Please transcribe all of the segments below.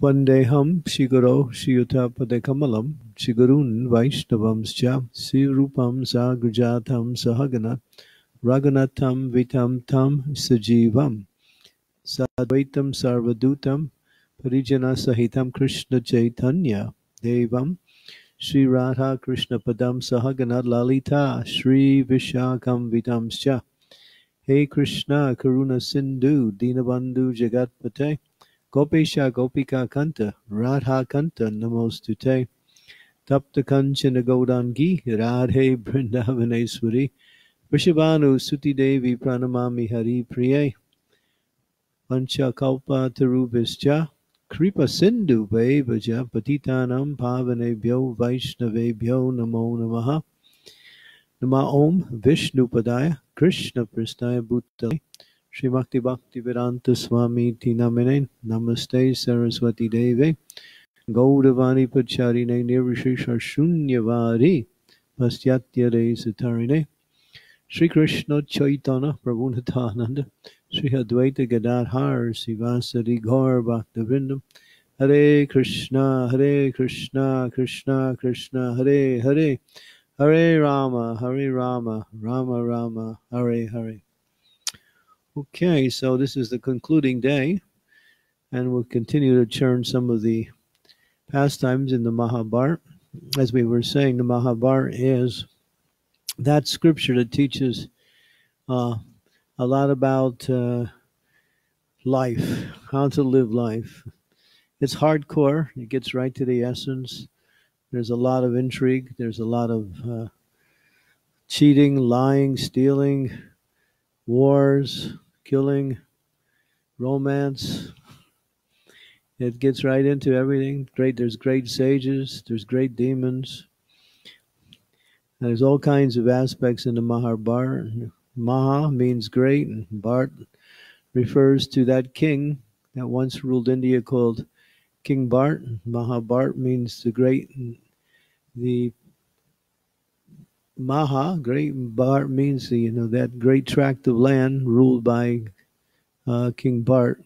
Vandeham Shiguro Shiyutapadekamalam Shigurun Vaishnavamscha Sirupam Sagrajatam Sahagana Raghunatam Vitam Tam Sajivam Sadvaitam Sarvadutam Parijana Sahitam Krishna Chaitanya Devam Sri Radha Krishna Padam Sahagana Lalita Sri Vishakam Vitamscha Hey Krishna Karuna Sindhu Dinabandhu Jagatpate Gopesha Gopika Kanta Radha Kanta Namostute Tapta Kanchana Gaudangi Radhe Brindavaneswari Vrishabhanu Suti Devi Pranamami Hari Priye Pancha Kalpa Tarubhischa Kripa Sindhu Vaja Patitanam Pavanebhyo Vaishnavebhyo Namo Namaha Nama Om Vishnu Padaya Krishna Prastaya Bhutale Srimakti Bhakti Vedanta Swami Tinamine Namaste Saraswati Deve. Gaudavani Pacharine Nirvishesha Shunyavadi Pastyatya De Satarine. Sri Krishna Chaitanya Prabhu Nityananda Sri Advaita Gadadhar Srivasadi Gaur Bhaktivinoda Hare Krishna Hare Krishna Krishna Krishna Hare Hare. Hare Rama Hare Rama Rama Rama Hare Hare Okay, so this is the concluding day, and we'll continue to churn some of the pastimes in the Mahabharata. As we were saying, the Mahabharata is that scripture that teaches uh, a lot about uh, life, how to live life. It's hardcore, it gets right to the essence. There's a lot of intrigue, there's a lot of uh, cheating, lying, stealing, wars, killing, romance. It gets right into everything. Great, there's great sages, there's great demons. There's all kinds of aspects in the Mahabharata. Maha means great, and Bharat refers to that king that once ruled India called King Bharat. Mahabharat means the great, the Maha, great Bharat means you know that great tract of land ruled by uh, King Bharat,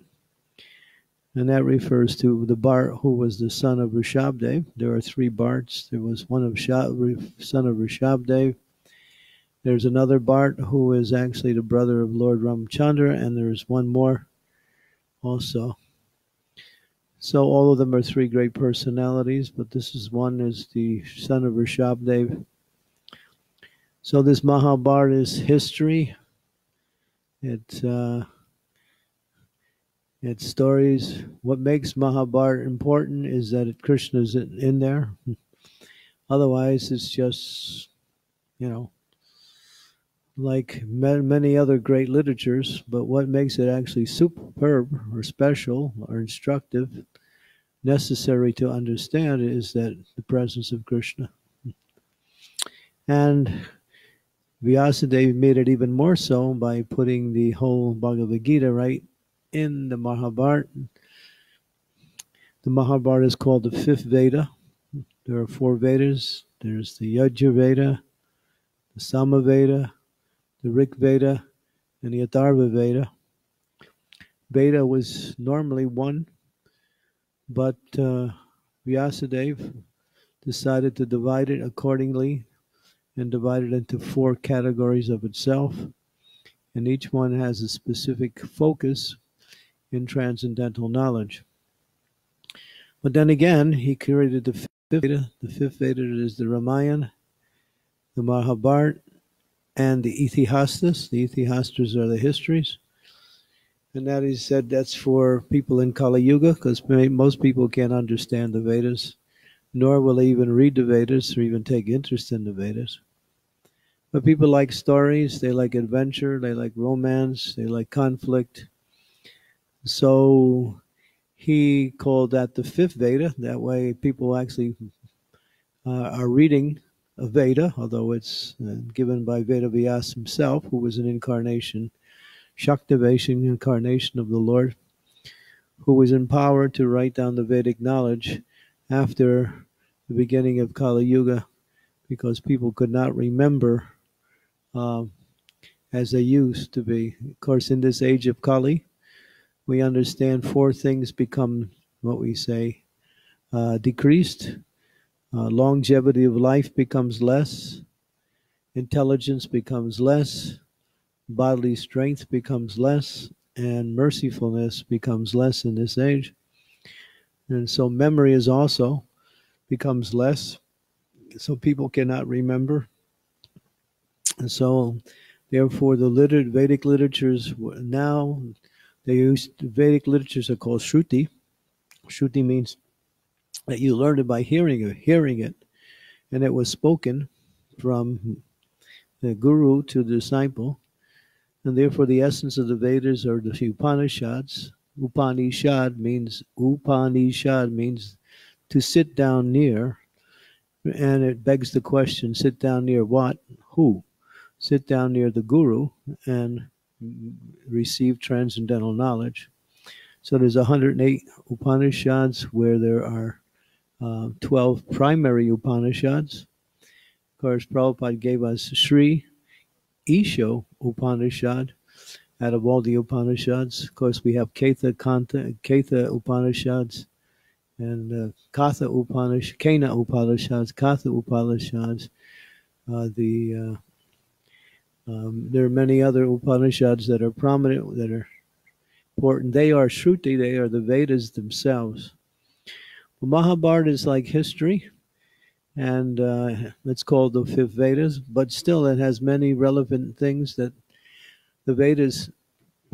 and that refers to the Bharat who was the son of Rishabdev. There are three Bharats. There was one of Shab, son of Rishabdev. There's another Bharat who is actually the brother of Lord Ramchandra, and there's one more also. So all of them are three great personalities, but this is one is the son of Rishabdev. So this Mahabharata is history. It uh, it's stories. What makes Mahabharata important is that it, Krishna's in, in there. Otherwise, it's just you know like many other great literatures. But what makes it actually superb or special or instructive, necessary to understand, is that the presence of Krishna. And Vyasadeva made it even more so by putting the whole Bhagavad Gita right in the Mahabharata. The Mahabharata is called the fifth Veda. There are four Vedas. There's the Yajur Veda, the Samaveda, the Rig Veda, and the Atharva Veda. Veda was normally one, but uh, Vyasadeva decided to divide it accordingly and divided into four categories of itself, and each one has a specific focus in transcendental knowledge. But then again, he created the fifth Veda. The fifth Veda is the Ramayana, the Mahabharata, and the Itihasas. The Itihasas are the histories. And that he said that's for people in Kali Yuga because most people can't understand the Vedas, nor will they even read the Vedas or even take interest in the Vedas. But people like stories, they like adventure, they like romance, they like conflict. So he called that the fifth Veda. That way, people actually uh, are reading a Veda, although it's uh, given by Veda Vyas himself, who was an incarnation, Shaktavation incarnation of the Lord, who was empowered to write down the Vedic knowledge after the beginning of Kali Yuga, because people could not remember uh, as they used to be. Of course, in this age of Kali, we understand four things become what we say, uh, decreased. Uh, longevity of life becomes less. Intelligence becomes less. Bodily strength becomes less. And mercifulness becomes less in this age. And so memory is also becomes less. So people cannot remember. And so, therefore, the liter- Vedic literatures now they use Vedic literatures are called Shruti. Shruti means that you learned it by hearing it, hearing it, and it was spoken from the guru to the disciple, and therefore the essence of the Vedas are the Upanishads. Upanishad means Upanishad means to sit down near, and it begs the question: sit down near what? Who? Sit down near the guru and receive transcendental knowledge. So there's 108 Upanishads where there are uh, 12 primary Upanishads. Of course, Prabhupada gave us Sri Isho Upanishad out of all the Upanishads. Of course, we have Ketha, Kanta, Ketha Upanishads and uh, Katha Upanishads, Kena Upanishads, Katha Upanishads, uh, the uh, um, there are many other Upanishads that are prominent, that are important. They are Shruti, they are the Vedas themselves. Well, Mahabharata is like history, and uh, it's called the fifth Vedas, but still it has many relevant things that the Vedas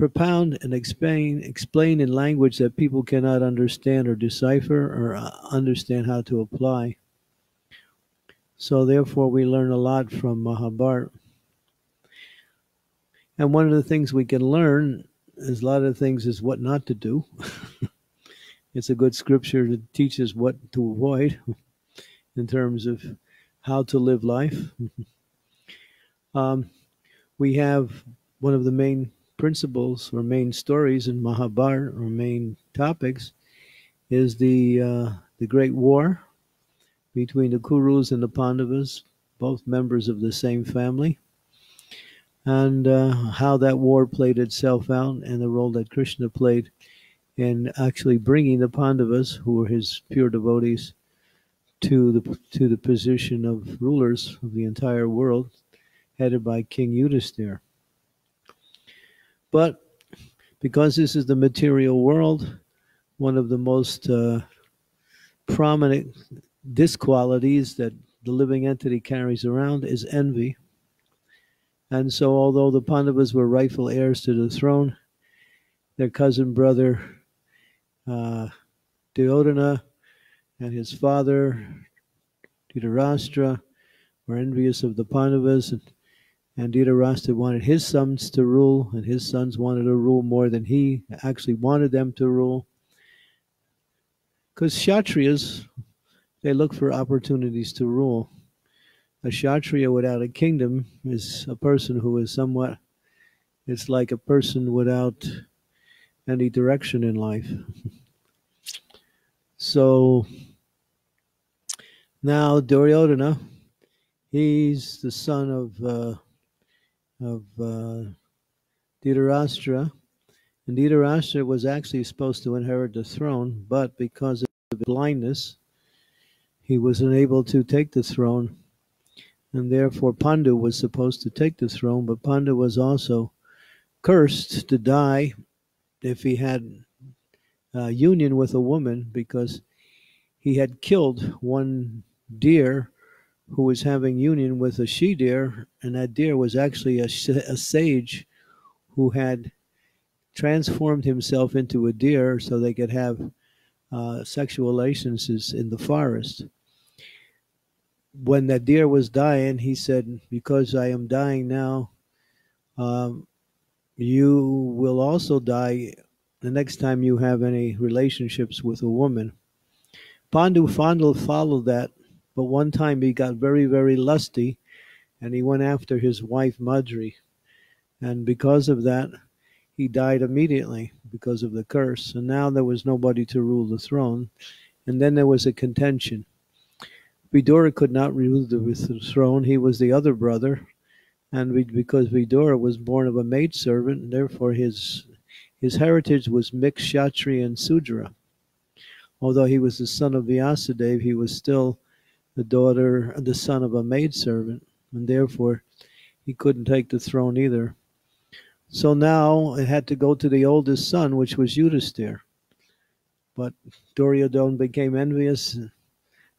propound and explain, explain in language that people cannot understand or decipher or uh, understand how to apply. So therefore, we learn a lot from Mahabharata. And one of the things we can learn is a lot of things is what not to do. it's a good scripture to teach us what to avoid in terms of how to live life. um, we have one of the main principles or main stories in Mahabharata or main topics is the uh, the Great War between the Kurus and the Pandavas, both members of the same family and uh, how that war played itself out and the role that Krishna played in actually bringing the Pandavas, who were his pure devotees, to the to the position of rulers of the entire world, headed by King Yudhisthira. But because this is the material world, one of the most uh, prominent disqualities that the living entity carries around is envy. And so, although the Pandavas were rightful heirs to the throne, their cousin brother uh, Duryodhana and his father Dhritarashtra were envious of the Pandavas, and, and Dhritarashtra wanted his sons to rule, and his sons wanted to rule more than he actually wanted them to rule. Because Kshatriyas, they look for opportunities to rule a kshatriya without a kingdom is a person who is somewhat it's like a person without any direction in life so now Duryodhana he's the son of uh, of uh, Dhritarashtra. And Dhritarashtra was actually supposed to inherit the throne but because of blindness he was unable to take the throne. And therefore Pandu was supposed to take the throne, but Pandu was also cursed to die if he had uh, union with a woman because he had killed one deer who was having union with a she deer, and that deer was actually a, a sage who had transformed himself into a deer so they could have uh, sexual relations in the forest when that deer was dying, he said, Because I am dying now, um, you will also die the next time you have any relationships with a woman. Pandu Fondle followed that, but one time he got very, very lusty and he went after his wife Madri. And because of that, he died immediately because of the curse. And now there was nobody to rule the throne. And then there was a contention Vidura could not rule the throne. He was the other brother, and because Vidura was born of a maidservant, therefore his his heritage was mixed Kshatriya and Sudra. although he was the son of Vyasadeva, he was still the daughter, the son of a maidservant, and therefore he couldn't take the throne either. So now it had to go to the oldest son, which was Yudhisthira. But Duryodhana became envious,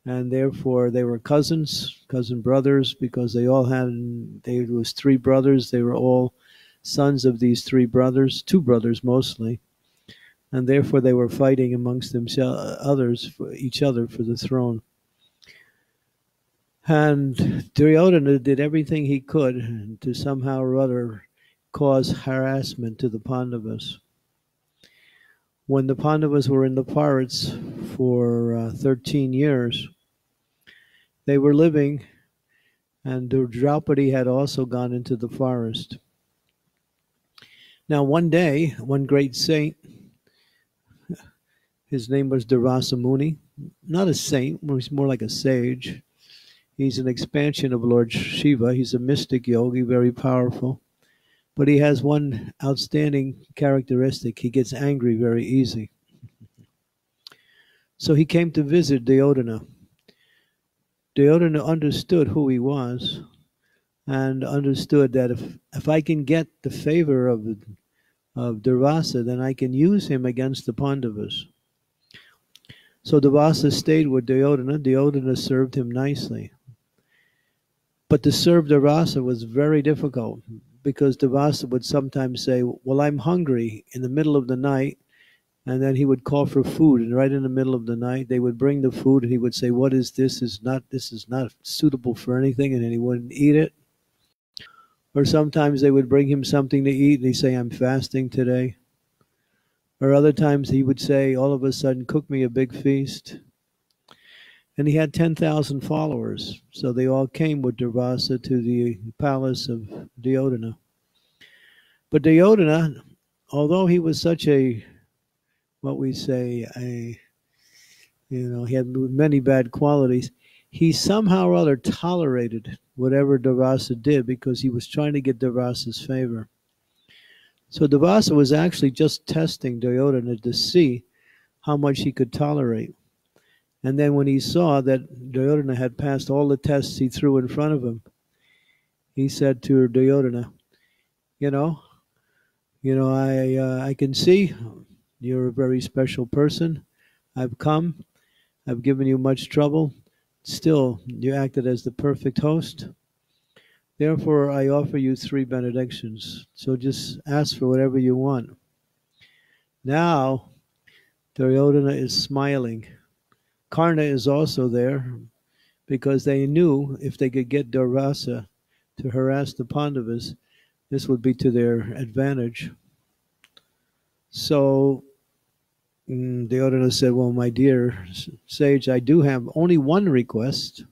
and therefore they were cousins, cousin brothers, because they all had, they was three brothers. They were all sons of these three brothers, two brothers mostly, and therefore they were fighting amongst themselves, others for each other for the throne. And Duryodhana did everything he could to somehow or other cause harassment to the Pandavas. When the Pandavas were in the forests for uh, 13 years, they were living, and Draupadi had also gone into the forest. Now, one day, one great saint, his name was Durvasa Muni, not a saint, he's more like a sage. He's an expansion of Lord Shiva. He's a mystic yogi, very powerful. But he has one outstanding characteristic. He gets angry very easy. So he came to visit Duryodhana. Duryodhana understood who he was and understood that if, if I can get the favor of, of Durvasa, then I can use him against the Pandavas. So Durvasa stayed with Duryodhana. Duryodhana served him nicely. But to serve Durvasa was very difficult because Durvasa would sometimes say, Well, I'm hungry in the middle of the night. And then he would call for food, and right in the middle of the night, they would bring the food, and he would say, "What is this? Is not this is not suitable for anything," and then he wouldn't eat it. Or sometimes they would bring him something to eat, and he'd say, "I'm fasting today." Or other times he would say, all of a sudden, "Cook me a big feast." And he had 10,000 followers. So they all came with Durvasa to the palace of Duryodhana. But Duryodhana, although he was such a, what we say, a, you know, he had many bad qualities, he somehow or other tolerated whatever Durvasa did because he was trying to get Durvasa's favor. So Durvasa was actually just testing Duryodhana to see how much he could tolerate. And then when he saw that Duryodhana had passed all the tests he threw in front of him, he said to Duryodhana, "You know, you know, I uh, I can see you're a very special person. I've come, I've given you much trouble. Still, you acted as the perfect host. Therefore, I offer you three benedictions. So just ask for whatever you want." Now, Duryodhana is smiling Karna is also there because they knew if they could get Durvasa to harass the Pandavas, this would be to their advantage. So mm, said, Well, my dear sage, I do have only one request,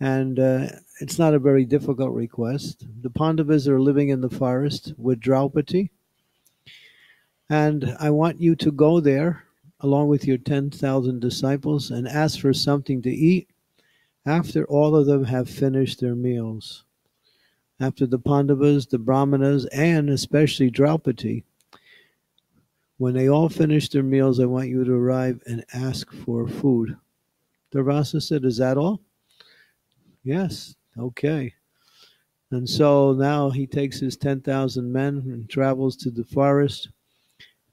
and uh, it's not a very difficult request. The Pandavas are living in the forest with Draupadi, and I want you to go there along with your 10,000 disciples and ask for something to eat after all of them have finished their meals. After the Pandavas, the Brahmanas, and especially Draupadi, when they all finish their meals, I want you to arrive and ask for food. Durvasa said, Is that all? Yes, okay. And so now he takes his 10,000 men and travels to the forest.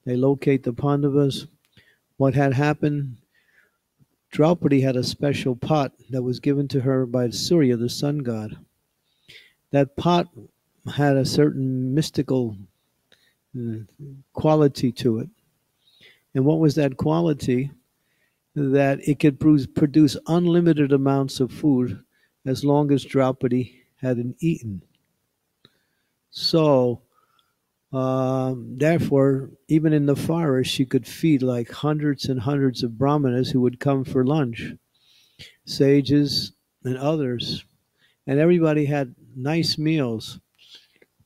They locate the Pandavas what had happened, Draupadi had a special pot that was given to her by Surya, the sun god. That pot had a certain mystical uh, quality to it. And what was that quality? That it could produce unlimited amounts of food as long as Draupadi hadn't eaten. So um, therefore, even in the forest, she could feed like hundreds and hundreds of brahmanas who would come for lunch, sages and others. And everybody had nice meals.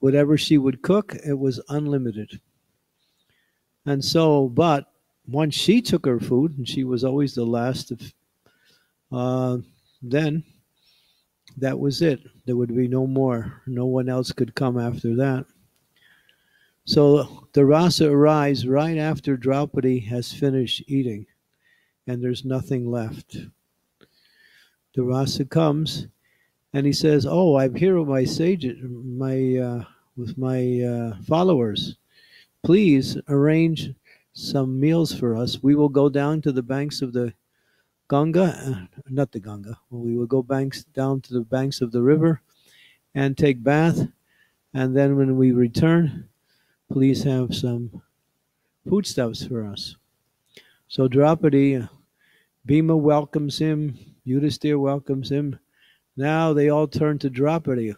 Whatever she would cook, it was unlimited. And so, but once she took her food, and she was always the last of, uh, then that was it. There would be no more. No one else could come after that. So Durvasa arrives right after Draupadi has finished eating. and there's nothing left. Durvasa comes and he says, "Oh, I'm here with my sages, my uh, with my uh, followers. Please arrange some meals for us. We will go down to the banks of the Ganga, uh, not the Ganga. We will go banks down to the banks of the river and take bath, and then when we return, please have some foodstuffs for us." So Draupadi, Bhima welcomes him, Yudhisthira welcomes him. Now they all turn to Draupadi.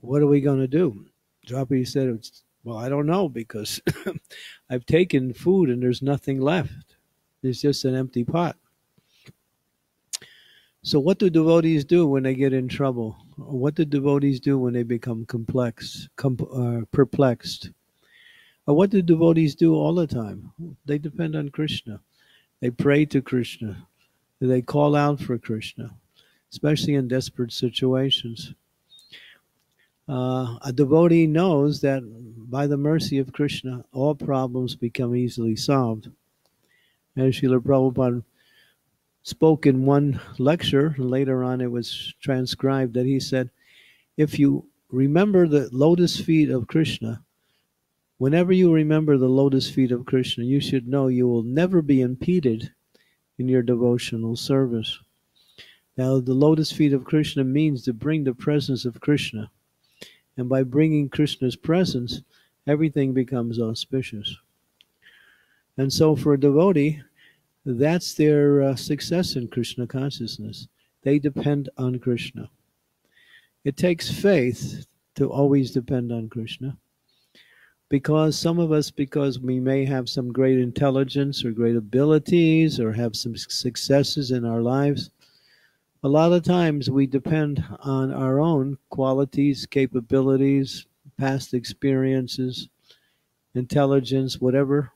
What are we going to do? Draupadi said, Well, I don't know because I've taken food and there's nothing left. It's just an empty pot. So, what do devotees do when they get in trouble? What do devotees do when they become complex, com- uh, perplexed? Or what do devotees do all the time? They depend on Krishna. They pray to Krishna. They call out for Krishna, especially in desperate situations. Uh, a devotee knows that by the mercy of Krishna, all problems become easily solved. As Srila Prabhupada spoke in one lecture, later on it was transcribed, that he said, If you remember the lotus feet of Krishna, whenever you remember the lotus feet of Krishna, you should know you will never be impeded in your devotional service. Now, the lotus feet of Krishna means to bring the presence of Krishna. And by bringing Krishna's presence, everything becomes auspicious. And so, for a devotee, that's their uh, success in Krishna consciousness. They depend on Krishna. It takes faith to always depend on Krishna. Because some of us, because we may have some great intelligence or great abilities or have some successes in our lives, a lot of times we depend on our own qualities, capabilities, past experiences, intelligence, whatever,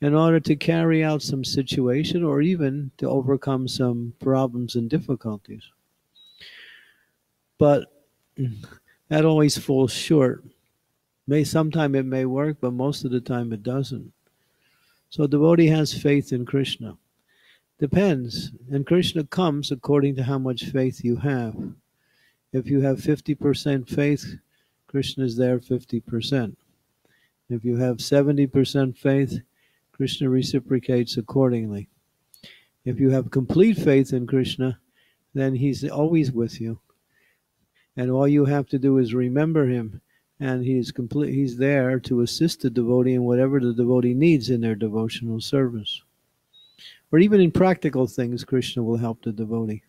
in order to carry out some situation or even to overcome some problems and difficulties. But that always falls short. May sometime it may work, but most of the time it doesn't. So devotee has faith in Krishna. Depends. And Krishna comes according to how much faith you have. If you have 50% faith, Krishna is there 50%. If you have 70% faith, Krishna reciprocates accordingly. If you have complete faith in Krishna, then he's always with you. And all you have to do is remember him and he's complete he's there to assist the devotee in whatever the devotee needs in their devotional service or even in practical things, Krishna will help the devotee.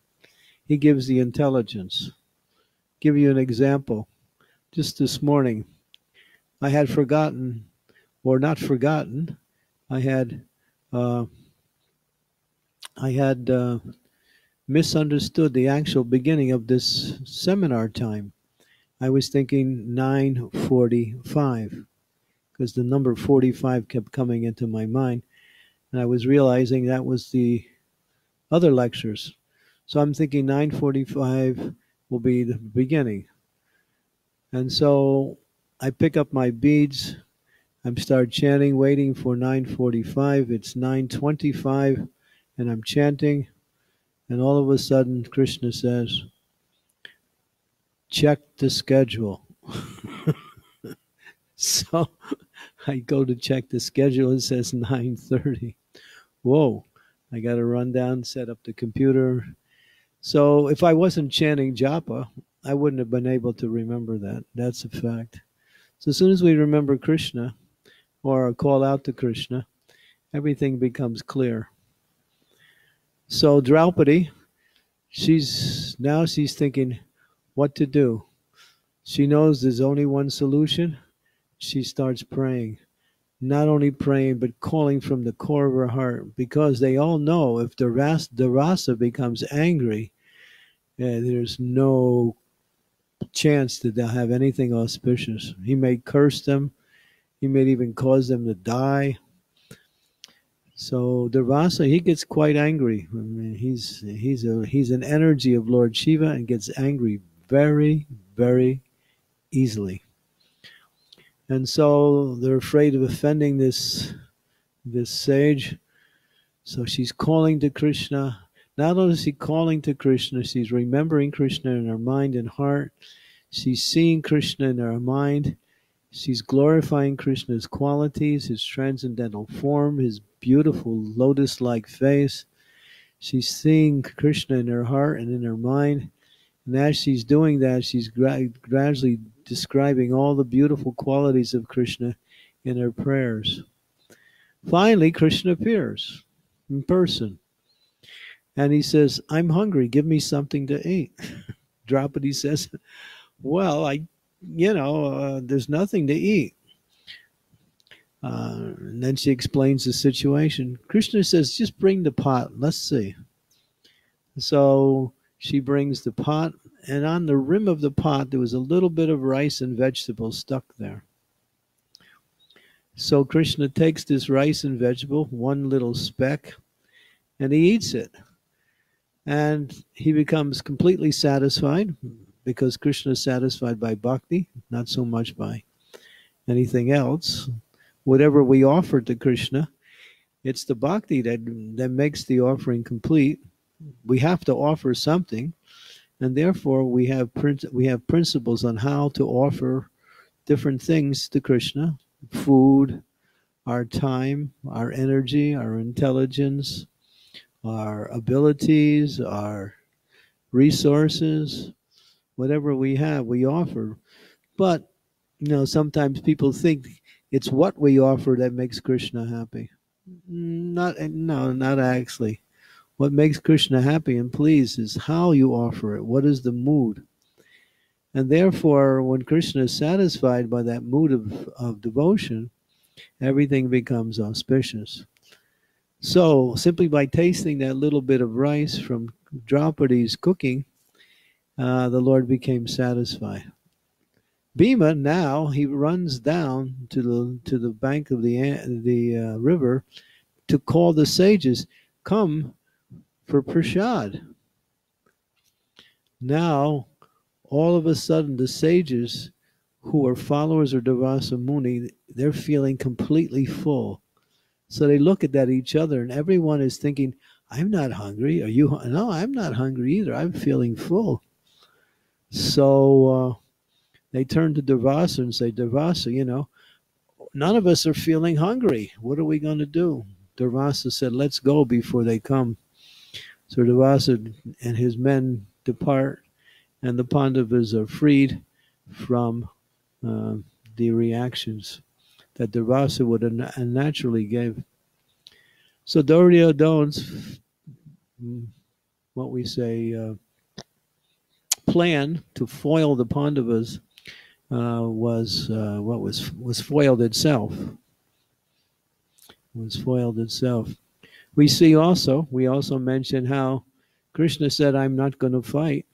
He gives the intelligence. Give you an example. Just this morning, I had forgotten, or not forgotten, I had, uh, I had uh, misunderstood the actual beginning of this seminar time. I was thinking 9:45 because the number 45 kept coming into my mind and I was realizing that was the other lectures. So I'm thinking 9:45 will be the beginning. And so I pick up my beads. I'm start chanting, waiting for 9:45. It's 9:25, and I'm chanting, and all of a sudden Krishna says, "Check the schedule." so I go to check the schedule. It says 9:30 whoa, I got to run down, set up the computer. So if I wasn't chanting japa, I wouldn't have been able to remember that. That's a fact. So as soon as we remember Krishna or call out to Krishna, everything becomes clear. So Draupadi, she's now she's thinking what to do. She knows there's only one solution. She starts praying not only praying but calling from the core of her heart because they all know if the, ras- Durvasa becomes angry, uh, there's no chance that they'll have anything auspicious. He may curse them, he may even cause them to die. So Durvasa, he gets quite angry. I mean, he's he's a he's an energy of Lord Shiva and gets angry very very easily and so they're afraid of offending this this sage. So she's calling to Krishna. Not only is she calling to Krishna, she's remembering Krishna in her mind and heart. She's seeing Krishna in her mind. She's glorifying Krishna's qualities, his transcendental form, his beautiful lotus like face. She's seeing Krishna in her heart and in her mind. And as she's doing that, she's gra- gradually describing all the beautiful qualities of Krishna in her prayers. Finally, Krishna appears in person. And he says, I'm hungry. Give me something to eat. Draupadi says, Well, I, you know, uh, there's nothing to eat. Uh, and then she explains the situation. Krishna says, Just bring the pot. Let's see. So she brings the pot, and on the rim of the pot, there was a little bit of rice and vegetables stuck there. So Krishna takes this rice and vegetable, one little speck, and he eats it. And he becomes completely satisfied because Krishna is satisfied by bhakti, not so much by anything else. Whatever we offer to Krishna, it's the bhakti that, that makes the offering complete. We have to offer something, and therefore we have prin- we have principles on how to offer different things to Krishna food, our time, our energy, our intelligence, our abilities, our resources, whatever we have, we offer. But, you know, sometimes people think it's what we offer that makes Krishna happy. Not, no, not actually. What makes Krishna happy and pleased is how you offer it. What is the mood? And therefore, when Krishna is satisfied by that mood of, of devotion, everything becomes auspicious. So, simply by tasting that little bit of rice from Draupadi's cooking, uh, the Lord became satisfied. Bhima now he runs down to the to the bank of the the uh, river to call the sages, come for prasad. Now all of a sudden the sages who are followers of Durvasa Muni, they're feeling completely full. So they look at that each other, and everyone is thinking, "I'm not hungry. Are you? No, I'm not hungry either. I'm feeling full." So uh, they turn to Durvasa and say, Durvasa, you know, none of us are feeling hungry. What are we going to do?" Durvasa said, "Let's go before they come." So Durvasa and his men depart and the Pandavas are freed from uh, the reactions that Durvasa would naturally give. So Duryodhana's, mm, what we say, uh, plan to foil the Pandavas uh, was uh, what was was foiled itself. Was foiled itself. We see also, we also mention how Krishna said, "I'm not going to fight."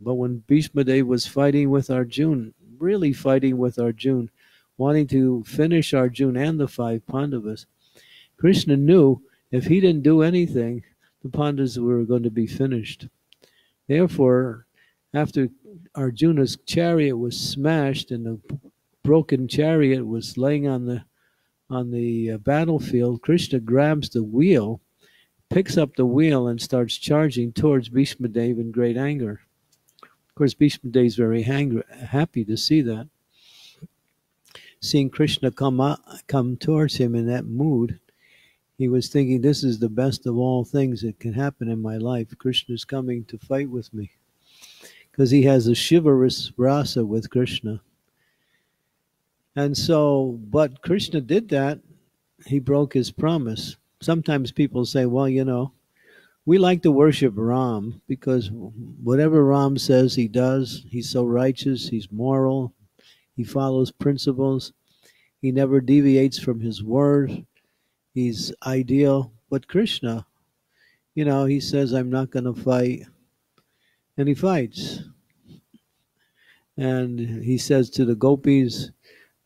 But when Bhishma Dev was fighting with Arjun, really fighting with Arjun, wanting to finish Arjun and the five Pandavas, Krishna knew if he didn't do anything, the Pandavas were going to be finished. Therefore, after Arjuna's chariot was smashed and the broken chariot was laying on the on the uh, battlefield, Krishna grabs the wheel, picks up the wheel, and starts charging towards Bhishma Dev in great anger Of course, Bhishma Dev is very happy to see that. Seeing Krishna come up, come towards him in that mood, he was thinking, "This is the best of all things that can happen in my life. Krishna is coming to fight with me." Because he has a chivalrous rasa with Krishna. And so, but Krishna did that. He broke his promise. Sometimes people say, well, you know, we like to worship Ram because whatever Ram says, he does. He's so righteous, he's moral, he follows principles, he never deviates from his word, he's ideal. But Krishna, you know, he says, I'm not going to fight, and he fights. And he says to the gopis,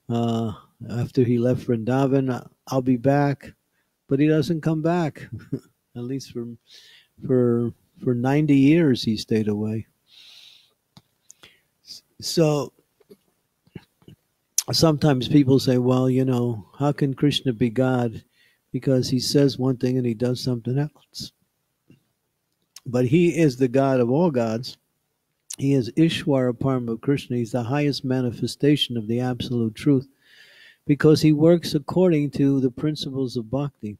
uh, after he left Vrindavan, I'll be back, but he doesn't come back. at least for for for 90 years he stayed away so sometimes people say well you know how can krishna be god because he says one thing and he does something else. But he is the God of all gods. He is Ishwara Parama Krishna. He's the highest manifestation of the absolute truth because he works according to the principles of bhakti.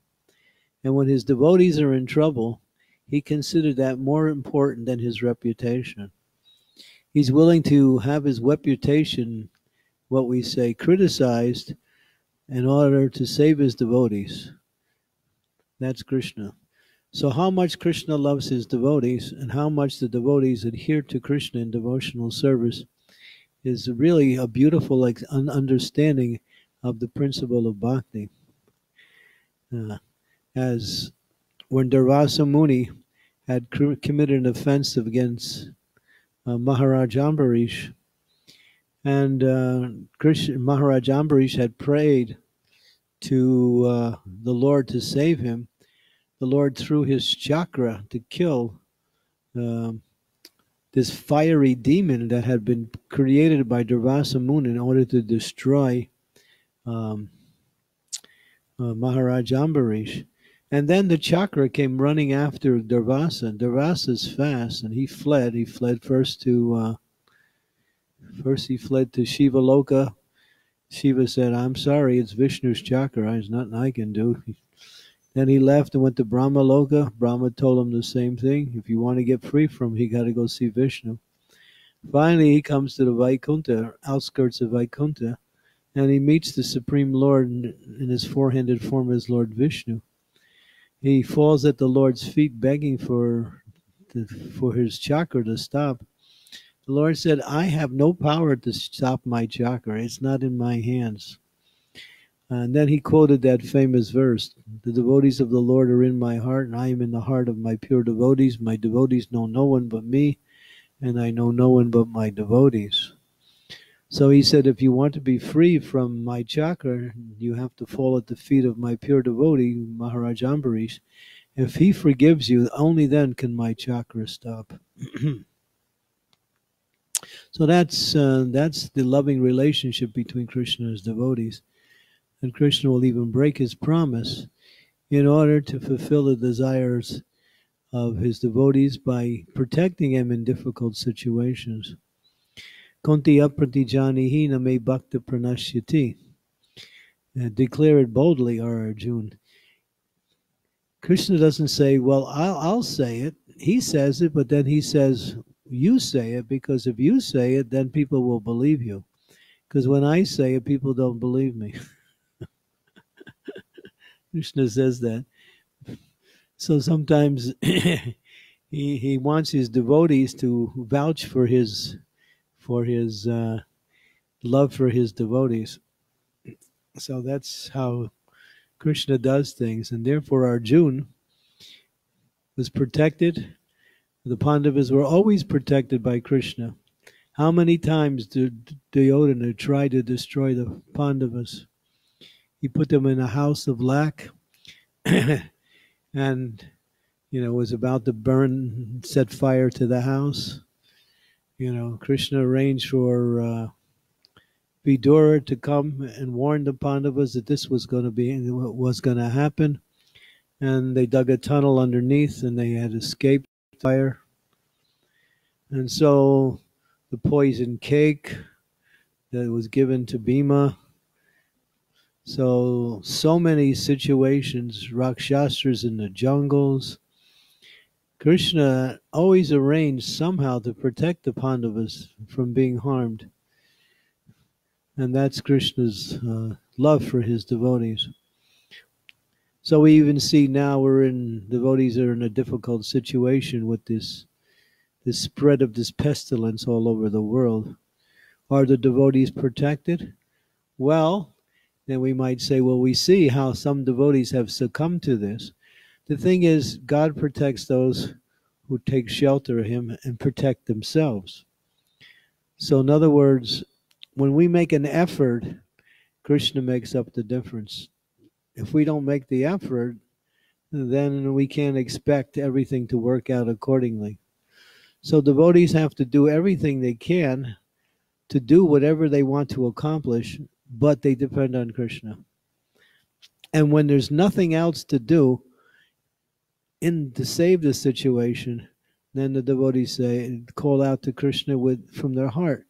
And when his devotees are in trouble, he considered that more important than his reputation. He's willing to have his reputation, what we say, criticized in order to save his devotees. That's Krishna. So, how much Krishna loves his devotees and how much the devotees adhere to Krishna in devotional service is really a beautiful like, understanding of the principle of bhakti. Uh, as when Durvasa Muni had committed an offense against uh, Maharaj Ambarish, and uh, Krishna, Maharaj Ambarish had prayed to uh, the Lord to save him. The Lord threw his chakra to kill um, this fiery demon that had been created by Durvasa Muni in order to destroy um, uh, Maharaj Ambarish. And then the chakra came running after Durvasa. Durvasa's fast, and he fled. He fled first to uh, first he fled to Shiva Loka. Shiva said, "I'm sorry, it's Vishnu's chakra. There's nothing I can do." Then he left and went to Brahma Loka. Brahma told him the same thing. If you want to get free from him, he got to go see Vishnu. Finally, he comes to the Vaikuntha, outskirts of Vaikuntha, and he meets the Supreme Lord in, in his four-handed form as Lord Vishnu. He falls at the Lord's feet begging for the, for his chakra to stop. The Lord said, I have no power to stop my chakra. It's not in my hands. And then he quoted that famous verse The devotees of the Lord are in my heart, and I am in the heart of my pure devotees. My devotees know no one but me, and I know no one but my devotees. So he said, if you want to be free from my chakra, you have to fall at the feet of my pure devotee, Maharaj Ambarish. If he forgives you, only then can my chakra stop. so that's uh, that's the loving relationship between Krishna and his devotees. And Krishna will even break his promise in order to fulfill the desires of his devotees by protecting them in difficult situations. Kunti apratijanihi name bhakta pranashyati. Declare it boldly, Arjun. Krishna doesn't say, well, I'll, I'll say it. He says it, but then he says, you say it, because if you say it, then people will believe you. Because when I say it, people don't believe me. Krishna says that. So sometimes he, he wants his devotees to vouch for his for his uh, love for his devotees. So that's how Krishna does things, and therefore Arjuna was protected. The Pandavas were always protected by Krishna. How many times did Duryodhana try to destroy the Pandavas? He put them in a house of lac and you know was about to burn set fire to the house you know, Krishna arranged for uh, Vidura to come and warn the Pandavas that this was going to be what was going to happen, and they dug a tunnel underneath, and they had escaped fire. And so, the poison cake that was given to Bhima. So, so many situations, Rakshasas in the jungles, Krishna always arranged somehow to protect the Pandavas from being harmed. And that's Krishna's uh, love for his devotees. So we even see now we're in devotees are in a difficult situation with this this spread of this pestilence all over the world. Are the devotees protected? Well, then we might say, well, we see how some devotees have succumbed to this. The thing is, God protects those who take shelter of Him and protect themselves. So, in other words, when we make an effort, Krishna makes up the difference. If we don't make the effort, then we can't expect everything to work out accordingly. So, devotees have to do everything they can to do whatever they want to accomplish, but they depend on Krishna. And when there's nothing else to do in to save the situation, then the devotees say call out to Krishna with from their heart.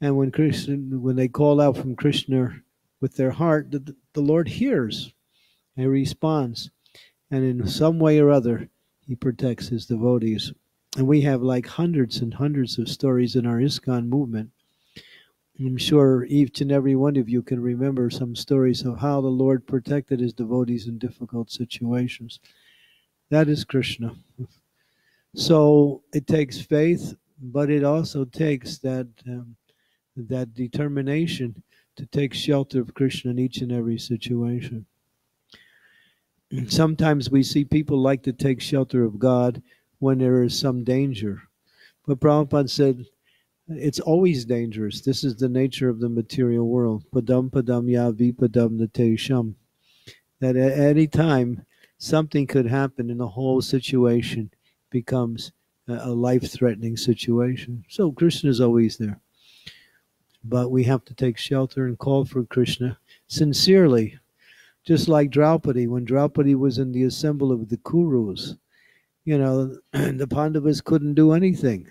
And when Krishna when they call out from Krishna with their heart, the, the Lord hears and responds. And in some way or other, he protects his devotees. And we have like hundreds and hundreds of stories in our ISKCON movement. I'm sure each and every one of you can remember some stories of how the Lord protected his devotees in difficult situations. That is Krishna. So it takes faith, but it also takes that um, that determination to take shelter of Krishna in each and every situation. Sometimes we see people like to take shelter of God when there is some danger. But Prabhupada said, it's always dangerous. This is the nature of the material world. Padam padam ya vipadam natesham. That at any time, something could happen and the whole situation becomes a life threatening situation. So Krishna is always there. But we have to take shelter and call for Krishna sincerely. Just like Draupadi, when Draupadi was in the assembly of the Kurus, you know, the Pandavas couldn't do anything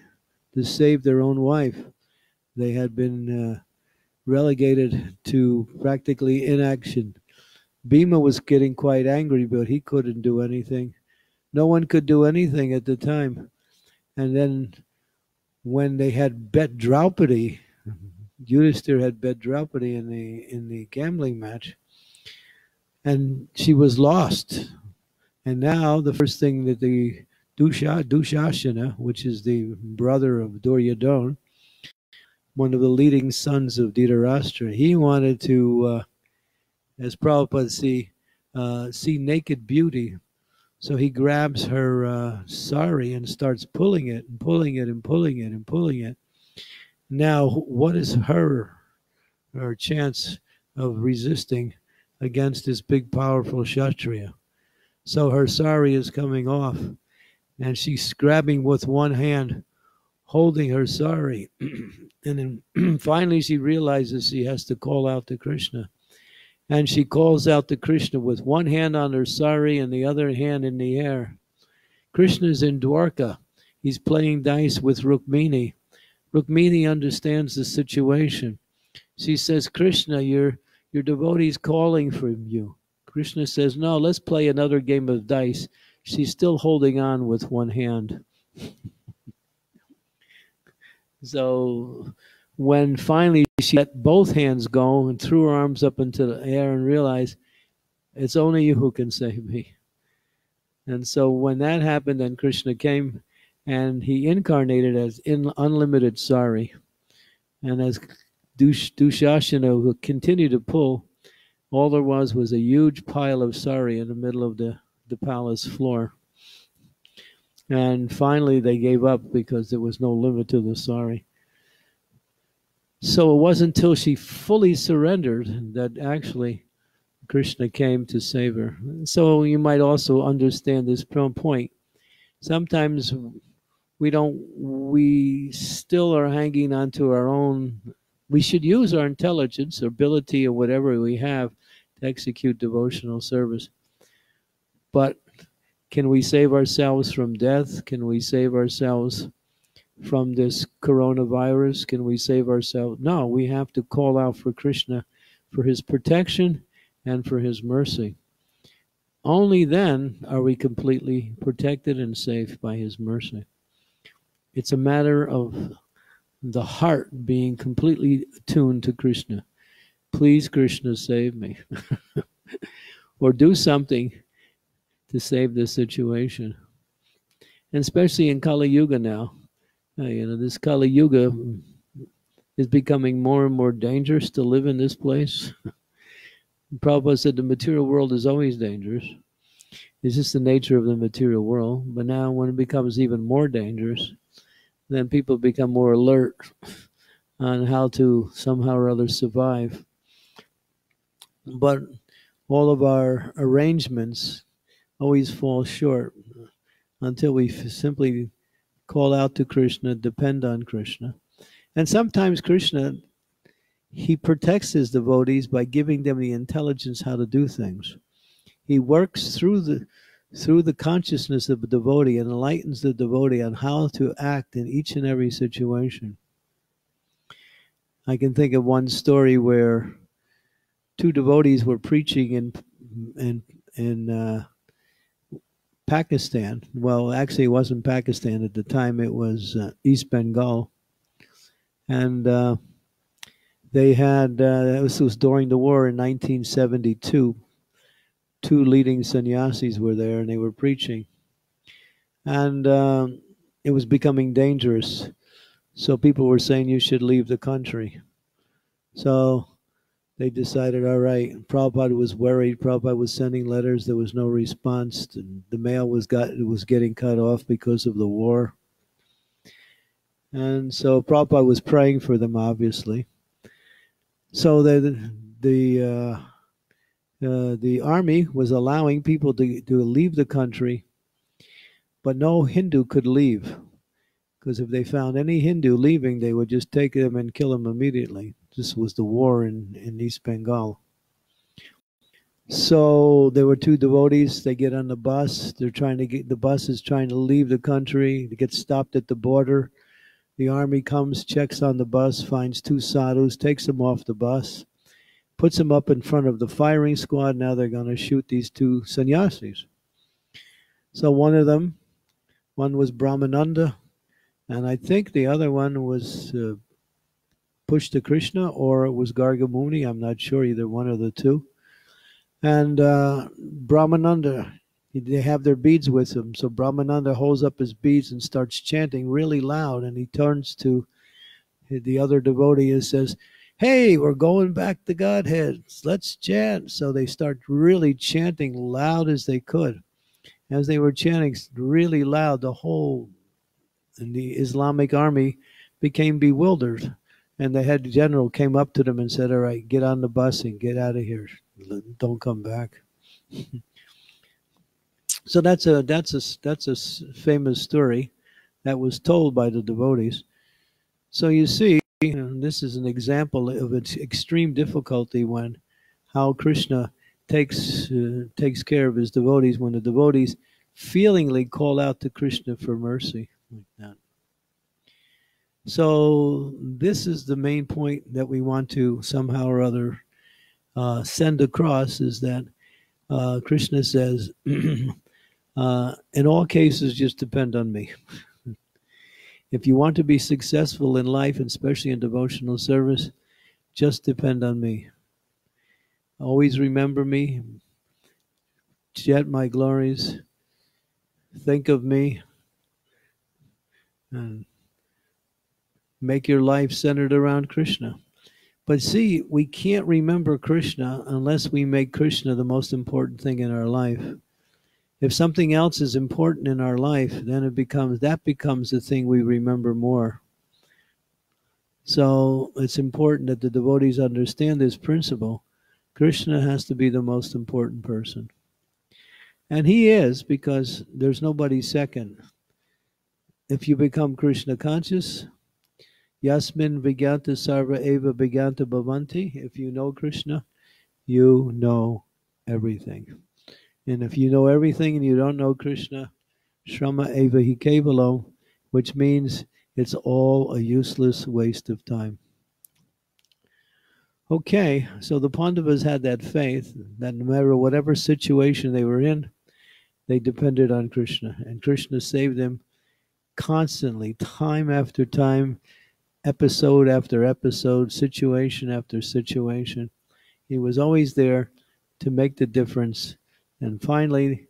to save their own wife. They had been uh, relegated to practically inaction. Bhima was getting quite angry, but he couldn't do anything. No one could do anything at the time. And then when they had bet Draupadi, Yudhisthira had bet Draupadi in the in the gambling match, and she was lost. And now the first thing that the Dusha, Dushasana, which is the brother of Duryodhana, one of the leading sons of Dhritarashtra, he wanted to, uh, as Prabhupada see, uh, see naked beauty. So he grabs her uh, sari and starts pulling it and pulling it and pulling it and pulling it. Now, what is her her chance of resisting against this big, powerful Kshatriya? So her sari is coming off, and she's grabbing with one hand, holding her sari. and then finally she realizes she has to call out to Krishna. And she calls out to Krishna with one hand on her sari and the other hand in the air. Krishna's in Dwarka. He's playing dice with Rukmini. Rukmini understands the situation. She says, Krishna, your, your devotee is calling for you. Krishna says, No, let's play another game of dice. She's still holding on with one hand. so when finally she let both hands go and threw her arms up into the air and realized, It's only you who can save me. And so when that happened, then Krishna came and he incarnated as in unlimited sari. And as Dush, Dushasana continued to pull, all there was was a huge pile of sari in the middle of the, the palace floor. And finally, they gave up because there was no limit to the sari. So it wasn't until she fully surrendered that actually Krishna came to save her. So you might also understand this point. Sometimes we don't, we still are hanging on to our own. We should use our intelligence, ability, or whatever we have to execute devotional service. But can we save ourselves from death? Can we save ourselves from this coronavirus? Can we save ourselves? No, we have to call out for Krishna for his protection and for his mercy. Only then are we completely protected and safe by his mercy. It's a matter of the heart being completely attuned to Krishna. Please, Krishna, save me. or do something to save this situation. And especially in Kali Yuga now, uh, you know, this Kali Yuga is becoming more and more dangerous to live in this place. Prabhupada said the material world is always dangerous. It's just the nature of the material world. But now, when it becomes even more dangerous, then people become more alert on how to somehow or other survive. But all of our arrangements always fall short until we simply call out to Krishna, depend on Krishna. And sometimes Krishna, he protects his devotees by giving them the intelligence how to do things. He works through the through the consciousness of the devotee and enlightens the devotee on how to act in each and every situation. I can think of one story where two devotees were preaching in in in uh, Pakistan. Well, actually, it wasn't Pakistan at the time; it was uh, East Bengal, and uh, they had uh, this was during the war in 1972. Two leading sannyasis were there, and they were preaching, and um, it was becoming dangerous. So people were saying you should leave the country. So they decided, all right. Prabhupada was worried. Prabhupada was sending letters. There was no response. The mail was got was getting cut off because of the war. And so Prabhupada was praying for them, obviously. So the the uh, uh, the army was allowing people to to leave the country, but no Hindu could leave, because if they found any Hindu leaving, they would just take them and kill them immediately. This was the war in, in East Bengal. So there were two devotees. They get on the bus. They're trying to get the bus is trying to leave the country. They get stopped at the border. The army comes, checks on the bus, finds two sadhus, takes them off the bus, puts them up in front of the firing squad. Now they're going to shoot these two sannyasis. So one of them, one was Brahmananda, and I think the other one was uh, Pushta Krishna or it was Gargamuni. I'm not sure, either one of the two. And uh, Brahmananda, they have their beads with them. So Brahmananda holds up his beads and starts chanting really loud. And he turns to the other devotee and says, Hey, we're going back to Godhead. Let's chant. So they start really chanting loud as they could. As they were chanting really loud, the whole the Islamic army became bewildered and the head general came up to them and said, "All right, get on the bus and get out of here. Don't come back." so that's a that's a that's a famous story that was told by the devotees. So you see, this is an example of its extreme difficulty when how Krishna takes uh, takes care of his devotees when the devotees feelingly call out to Krishna for mercy like that. So this is the main point that we want to somehow or other uh, send across is that uh, Krishna says, uh, in all cases, just depend on me. if you want to be successful in life, and especially in devotional service, just depend on me. Always remember me, jet my glories, think of me, and make your life centered around Krishna. But see, we can't remember Krishna unless we make Krishna the most important thing in our life. If something else is important in our life, then it becomes that becomes the thing we remember more. So it's important that the devotees understand this principle. Krishna has to be the most important person. And he is because there's nobody second. If you become Krishna conscious, Yasmin Viganta Sarva Eva Viganta Bhavanti. If you know Krishna, you know everything. And if you know everything and you don't know Krishna, Shrama Eva Hikevalo, which means it's all a useless waste of time. Okay, so the Pandavas had that faith that no matter whatever situation they were in, they depended on Krishna. And Krishna saved them constantly, time after time episode after episode, situation after situation. He was always there to make the difference. And finally,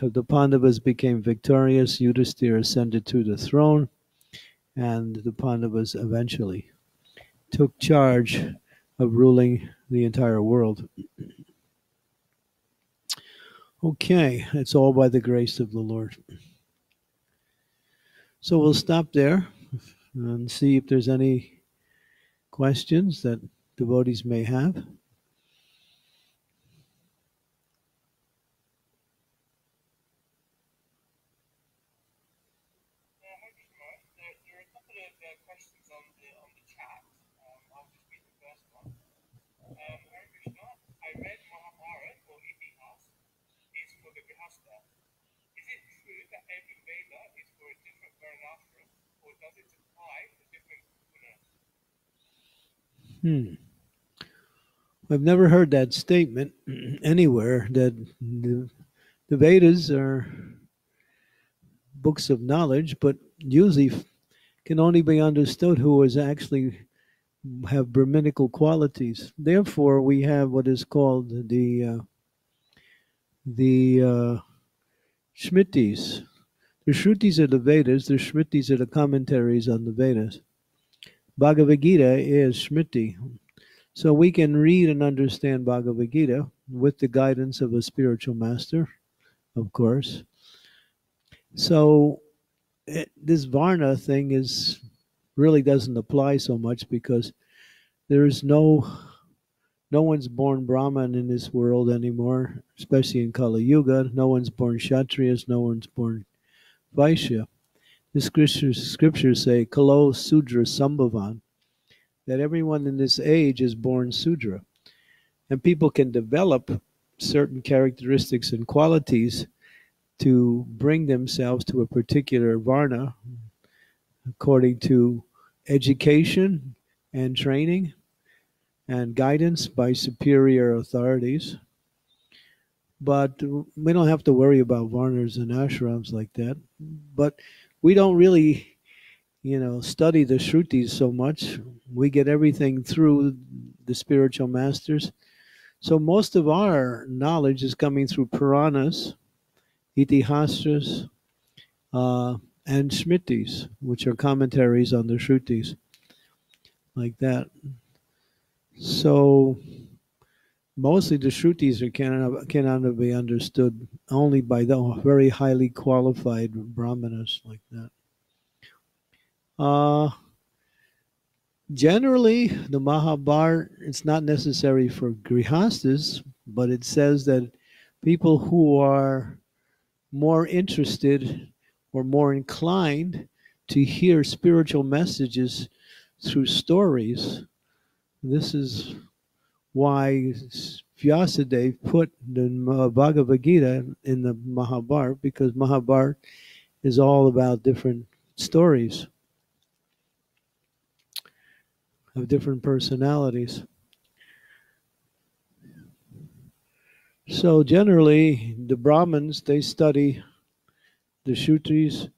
the Pandavas became victorious. Yudhisthira ascended to the throne, and the Pandavas eventually took charge of ruling the entire world. Okay, it's all by the grace of the Lord. So we'll stop there and see if there's any questions that devotees may have. Hmm. I've never heard that statement anywhere that the, the Vedas are books of knowledge, but usually can only be understood who is actually have Brahminical qualities. Therefore, we have what is called the uh, the uh, Smritis. The Shrutis are the Vedas. The Smritis are the commentaries on the Vedas. Bhagavad Gita is Smriti. So we can read and understand Bhagavad Gita with the guidance of a spiritual master, of course. So it, this Varna thing is really doesn't apply so much because there is no no one's born Brahman in this world anymore, especially in Kali Yuga. No one's born Kshatriyas, no one's born Vaishya. The scriptures, scriptures say, Kalo Sudra Sambhavan, that everyone in this age is born Sudra. And people can develop certain characteristics and qualities to bring themselves to a particular Varna according to education and training and guidance by superior authorities. But we don't have to worry about Varnas and ashrams like that. But we don't really, you know, study the Shrutis so much. We get everything through the spiritual masters. So most of our knowledge is coming through Puranas, Itihasas, uh, and Smritis, which are commentaries on the Shrutis, like that. So mostly the Shrutis are cannot, cannot be understood only by the very highly qualified Brahmanas like that. Uh, generally, the Mahabharata, it's not necessary for Grihastas, but it says that people who are more interested or more inclined to hear spiritual messages through stories. This is why Vyasadeva put the Bhagavad Gita in the Mahabharata because Mahabharata is all about different stories of different personalities. So generally, the Brahmins they study the Shrutis,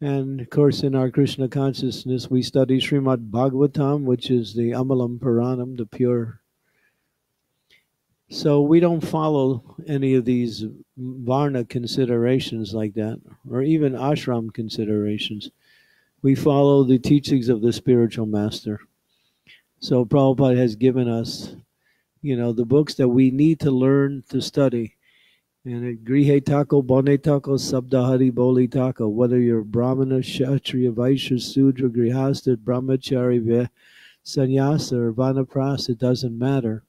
and of course, in our Krishna consciousness, we study Srimad Bhagavatam, which is the Amalam Puranam, the pure. So we don't follow any of these Varna considerations like that, or even ashram considerations. We follow the teachings of the spiritual master. So Prabhupada has given us you know, the books that we need to learn to study. And Grihe Tako, Bone Tako, Sabdahari Boli Tako, whether you're Brahmana, Kshatriya, Vaishya, Sudra, Grihasta, Brahmachari, Sannyasa, or Vanapras, it doesn't matter.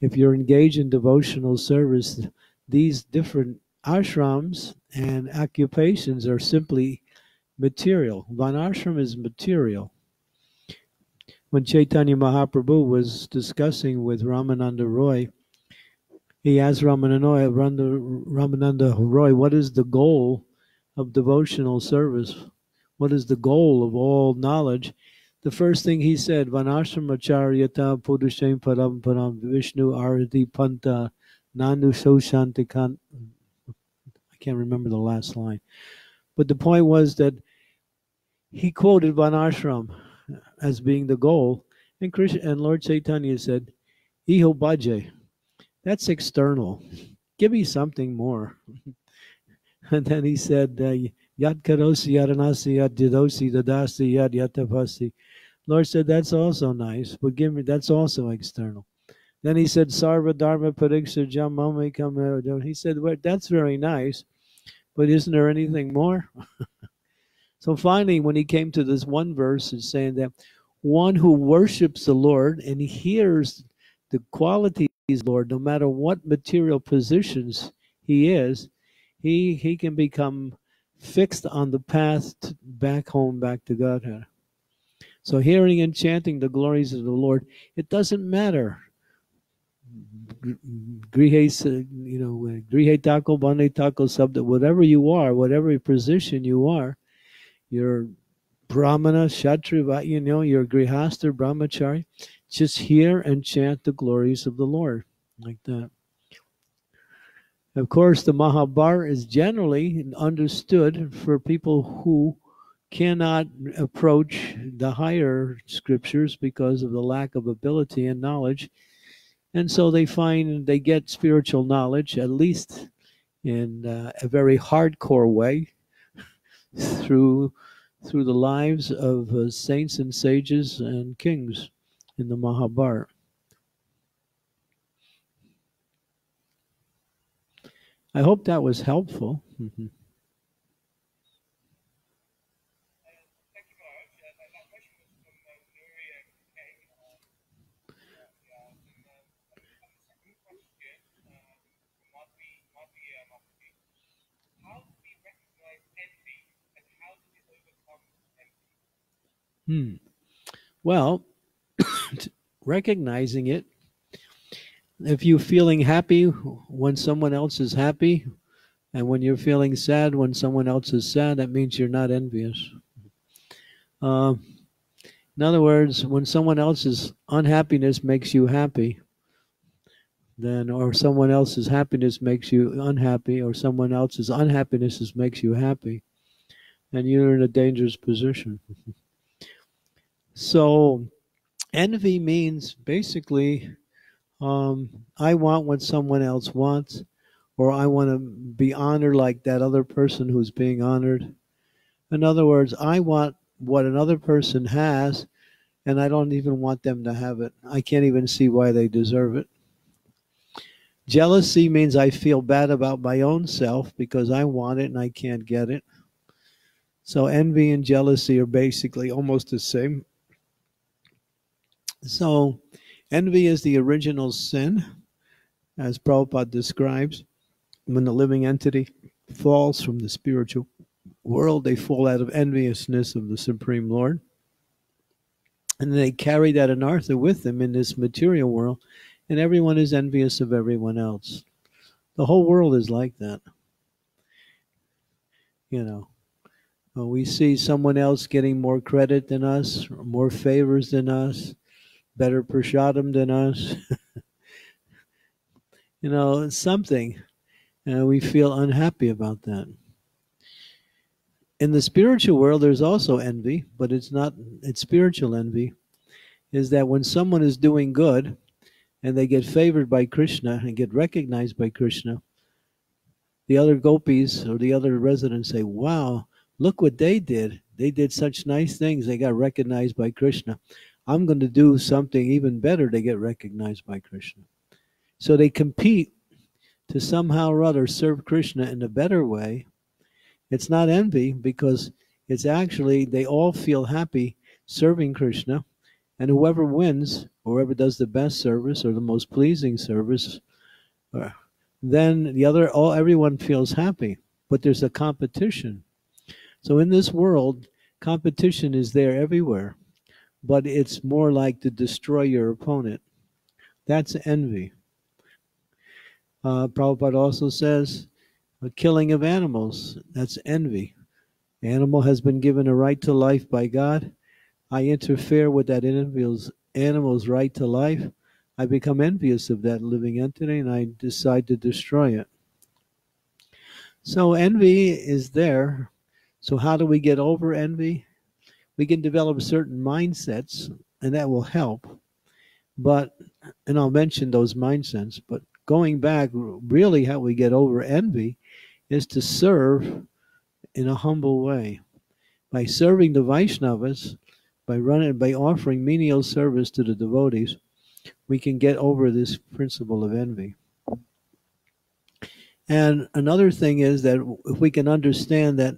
If you're engaged in devotional service, these different ashrams and occupations are simply material. Vanashram is material when Chaitanya Mahaprabhu was discussing with Ramananda Roy, he asked Ramananda, Ramananda Roy, what is the goal of devotional service? What is the goal of all knowledge? The first thing he said, Vanashramacharyata Pudushem Param Param Vishnu Arati Panta Nanu Soshantikan. I can't remember the last line. But the point was that he quoted Vanashram as being the goal. And Krishna and Lord Chaitanya said, Iho Bhaje, that's external. Give me something more. and then he said, uh, Yad karosi yadanasi yad didosi dadasi yad yatapasi. Lord said, that's also nice, but give me, that's also external. Then he said, Sarva Dharma Pariksha Kamera. He said, well, that's very nice, but isn't there anything more? So finally, when he came to this one verse, it's saying that one who worships the Lord and hears the qualities of the Lord, no matter what material positions he is, he he can become fixed on the path back home, back to Godhead. So hearing and chanting the glories of the Lord, it doesn't matter grihe, you know, grihe taco, bande taco, subda, whatever you are, whatever position you are, you're brahmana, kshatriya, you know, you're grihastha, brahmachari, just hear and chant the glories of the Lord, like that. Of course, the Mahabharata is generally understood for people who cannot approach the higher scriptures because of the lack of ability and knowledge. And so they find they get spiritual knowledge, at least in uh, a very hardcore way, through through the lives of uh, saints and sages and kings in the Mahabharata. I hope that was helpful. Mm-hmm. Hmm. Well, recognizing it, if you're feeling happy when someone else is happy, and when you're feeling sad when someone else is sad, that means you're not envious. Uh, in other words, when someone else's unhappiness makes you happy, then, or someone else's happiness makes you unhappy, or someone else's unhappiness makes you happy, then you're in a dangerous position. So envy means basically um, I want what someone else wants, or I want to be honored like that other person who's being honored. In other words, I want what another person has, and I don't even want them to have it. I can't even see why they deserve it. Jealousy means I feel bad about my own self because I want it and I can't get it. So envy and jealousy are basically almost the same. So, envy is the original sin, as Prabhupada describes. When the living entity falls from the spiritual world, they fall out of enviousness of the Supreme Lord. And they carry that anartha with them in this material world, and everyone is envious of everyone else. The whole world is like that. You know, uh, we see someone else getting more credit than us, more favors than us, better prasadam than us. you know, something. And we feel unhappy about that. In the spiritual world, there's also envy, but it's not, it's spiritual envy. Is that when someone is doing good and they get favored by Krishna and get recognized by Krishna, the other gopis or the other residents say, Wow, look what they did. They did such nice things. They got recognized by Krishna. I'm going to do something even better to get recognized by Krishna. So they compete to somehow or other serve Krishna in a better way. It's not envy because it's actually they all feel happy serving Krishna, and whoever wins, whoever does the best service or the most pleasing service, uh, then the other all everyone feels happy. But there's a competition. So in this world, competition is there everywhere but it's more like to destroy your opponent. That's envy. Uh, Prabhupada also says, a killing of animals, that's envy. Animal has been given a right to life by God. I interfere with that animal's, animal's right to life. I become envious of that living entity and I decide to destroy it. So envy is there. So how do we get over envy? We can develop certain mindsets and that will help. But, and I'll mention those mindsets, but going back, really how we get over envy is to serve in a humble way. By serving the Vaishnavas, by running, by offering menial service to the devotees, we can get over this principle of envy. And another thing is that if we can understand that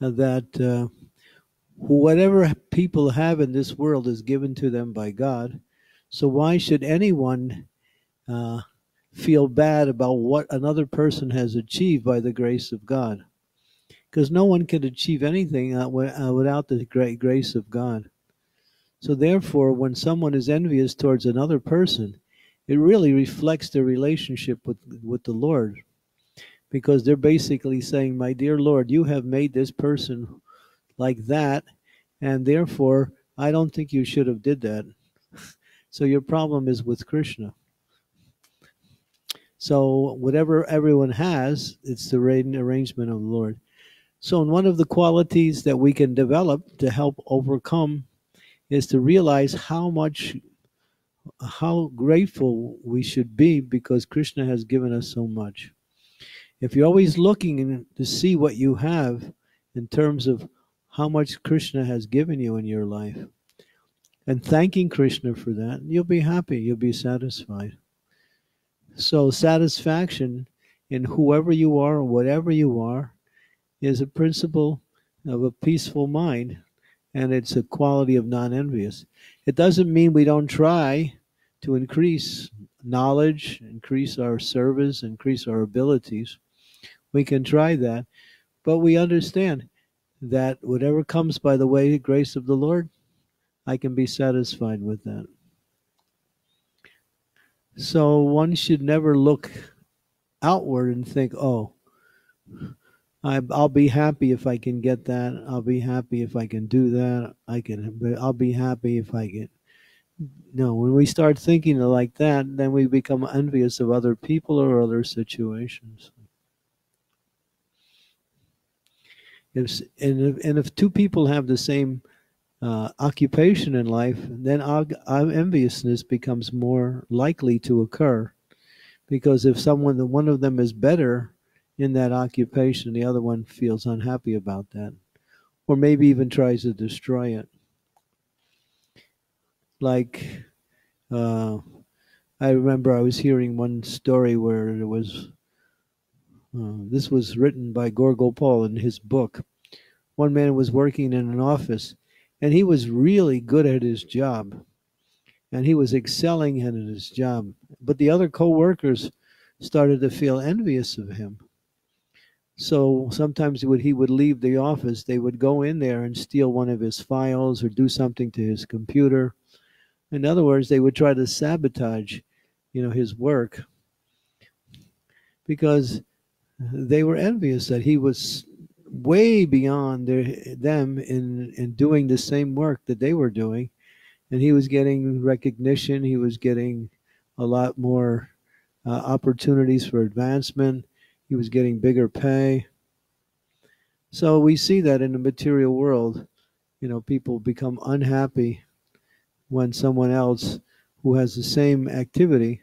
that uh, whatever people have in this world is given to them by God. So why should anyone uh, feel bad about what another person has achieved by the grace of God? Because no one can achieve anything uh, uh, without the great grace of God. So therefore, when someone is envious towards another person, it really reflects their relationship with with the Lord, because they're basically saying, "My dear Lord, you have made this person like that, and therefore I don't think you should have did that." so your problem is with Krishna. So whatever everyone has, it's the arrangement of the Lord. So, in one of the qualities that we can develop to help overcome is to realize how much, how grateful we should be because Krishna has given us so much. If you're always looking to see what you have in terms of how much Krishna has given you in your life and thanking Krishna for that, you'll be happy, you'll be satisfied. So, satisfaction in whoever you are, whatever you are, is a principle of a peaceful mind and it's a quality of non envious. It doesn't mean we don't try to increase knowledge, increase our service, increase our abilities. We can try that, but we understand that whatever comes by the way grace of the Lord, I can be satisfied with that. So one should never look outward and think, oh, I, will be happy if I can get that. I'll be happy if I can do that. I can. I'll be happy if I get. No, when we start thinking like that, then we become envious of other people or other situations. If, and, if, and if two people have the same uh, occupation in life, then enviousness becomes more likely to occur. Because if someone, one of them is better in that occupation, the other one feels unhappy about that, or maybe even tries to destroy it. Like, uh, I remember I was hearing one story where there was, uh, this was written by Gaur Gopal in his book. One man was working in an office, and he was really good at his job, and he was excelling at his job. But the other co-workers started to feel envious of him so sometimes when he would leave the office, they would go in there and steal one of his files or do something to his computer. In other words, they would try to sabotage, you know, his work because they were envious that he was way beyond their, them in in doing the same work that they were doing, and he was getting recognition. He was getting a lot more uh, opportunities for advancement he was getting bigger pay. So we see that in the material world, you know, people become unhappy when someone else who has the same activity.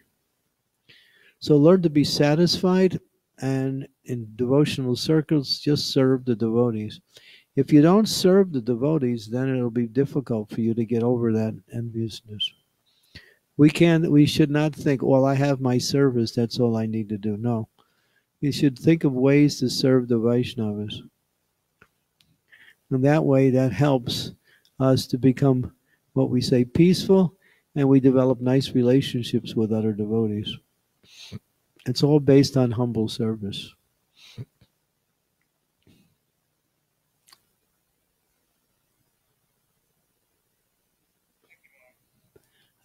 So learn to be satisfied and in devotional circles, just serve the devotees. If you don't serve the devotees, then it'll be difficult for you to get over that enviousness. We can we should not think, well, I have my service, that's all I need to do. No you should think of ways to serve the Vaishnavas. And that way, that helps us to become what we say peaceful and we develop nice relationships with other devotees. It's all based on humble service.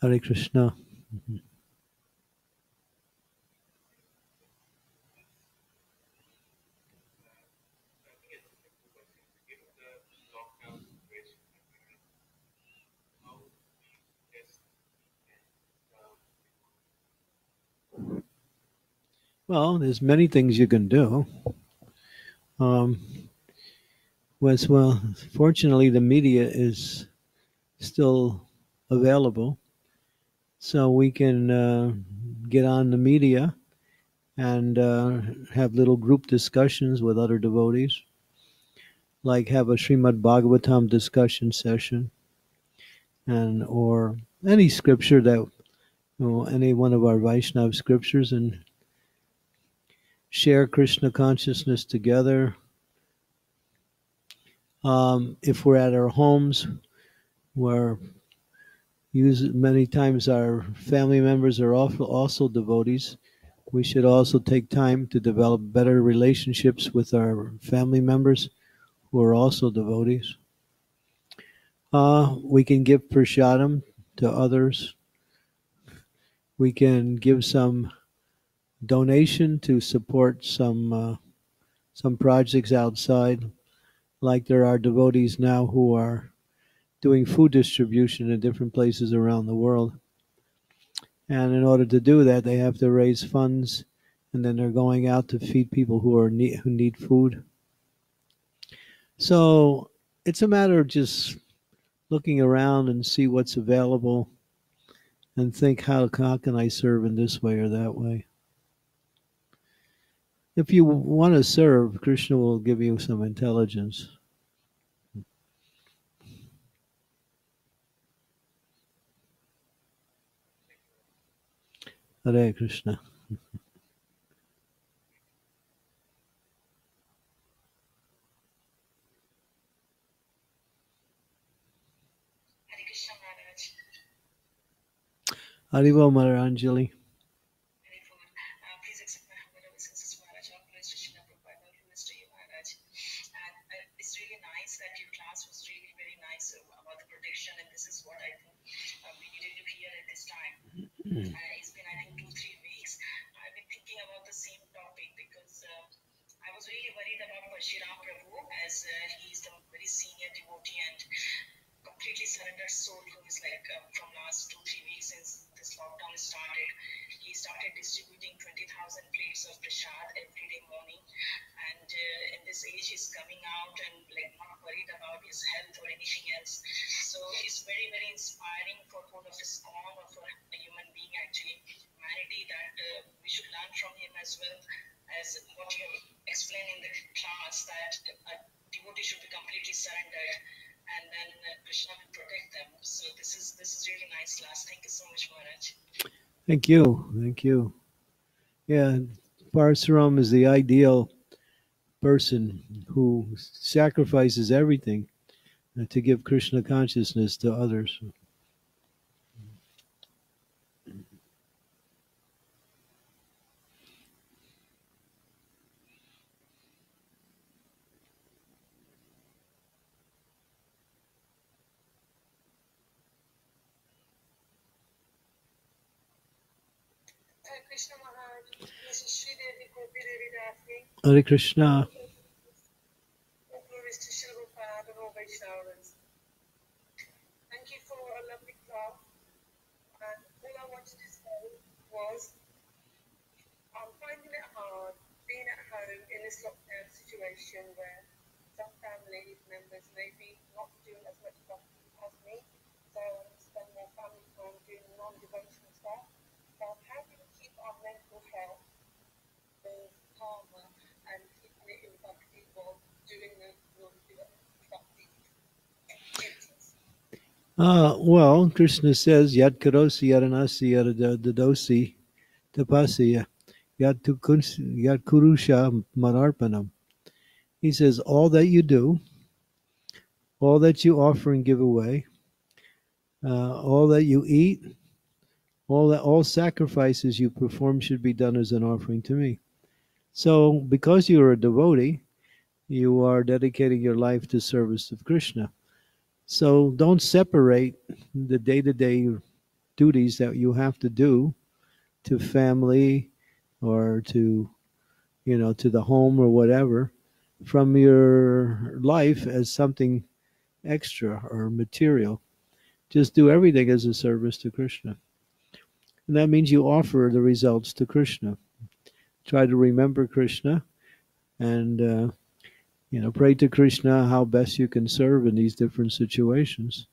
Hare Krishna. Mm-hmm. Well, there's many things you can do. Um, was well, fortunately, the media is still available, so we can uh, get on the media and uh, have little group discussions with other devotees, like have a Srimad Bhagavatam discussion session, and or any scripture that you know, any one of our Vaishnav scriptures and share Krishna consciousness together. Um, if we're at our homes, where use many times our family members are also, also devotees, we should also take time to develop better relationships with our family members who are also devotees. Uh, we can give prasadam to others we can give some donation to support some uh, some projects outside like there are devotees now who are doing food distribution in different places around the world and in order to do that they have to raise funds and then they're going out to feed people who are need, who need food so it's a matter of just looking around and see what's available and think how, how can I serve in this way or that way. If you want to serve, Krishna will give you some intelligence. Hare Krishna. Haribo Maranjali. Shiram Prabhu as uh, is the very senior devotee and completely surrendered soul who is like uh, from last two, three weeks since this lockdown started. He started distributing 20,000 plates of prasad every day morning. And uh, in this age, he's coming out and like not worried about his health or anything else. So it's very, very inspiring for whole of his or for a human being actually, humanity that uh, we should learn from him as well as what you explained in the class that a devotee should be completely surrendered and then uh, Krishna will protect them. So this is this is really nice class. Thank you so much, Maharaj. Thank you, thank you. Yeah, Parasuram is the ideal person who sacrifices everything uh, to give Krishna consciousness to others. Hare Krishna. Um, this lockdown situation where some family members may be not doing as much stuff as me, so how do we keep our mental health with calmer uh, well, Krishna says, Yat karosi yaranasi yadadosi tapasi Yatkurusha Manarpanam. He says, All that you do, all that you offer and give away, uh, all that you eat, all that all sacrifices you perform should be done as an offering to me. So, because you are a devotee, you are dedicating your life to service of Krishna. So, don't separate the day to day duties that you have to do to family, or to you know to the home or whatever from your life as something extra or material. Just do everything as a service to krishna. And that means you offer the results to krishna. Try to remember krishna and uh, you know pray to krishna how best you can serve in these different situations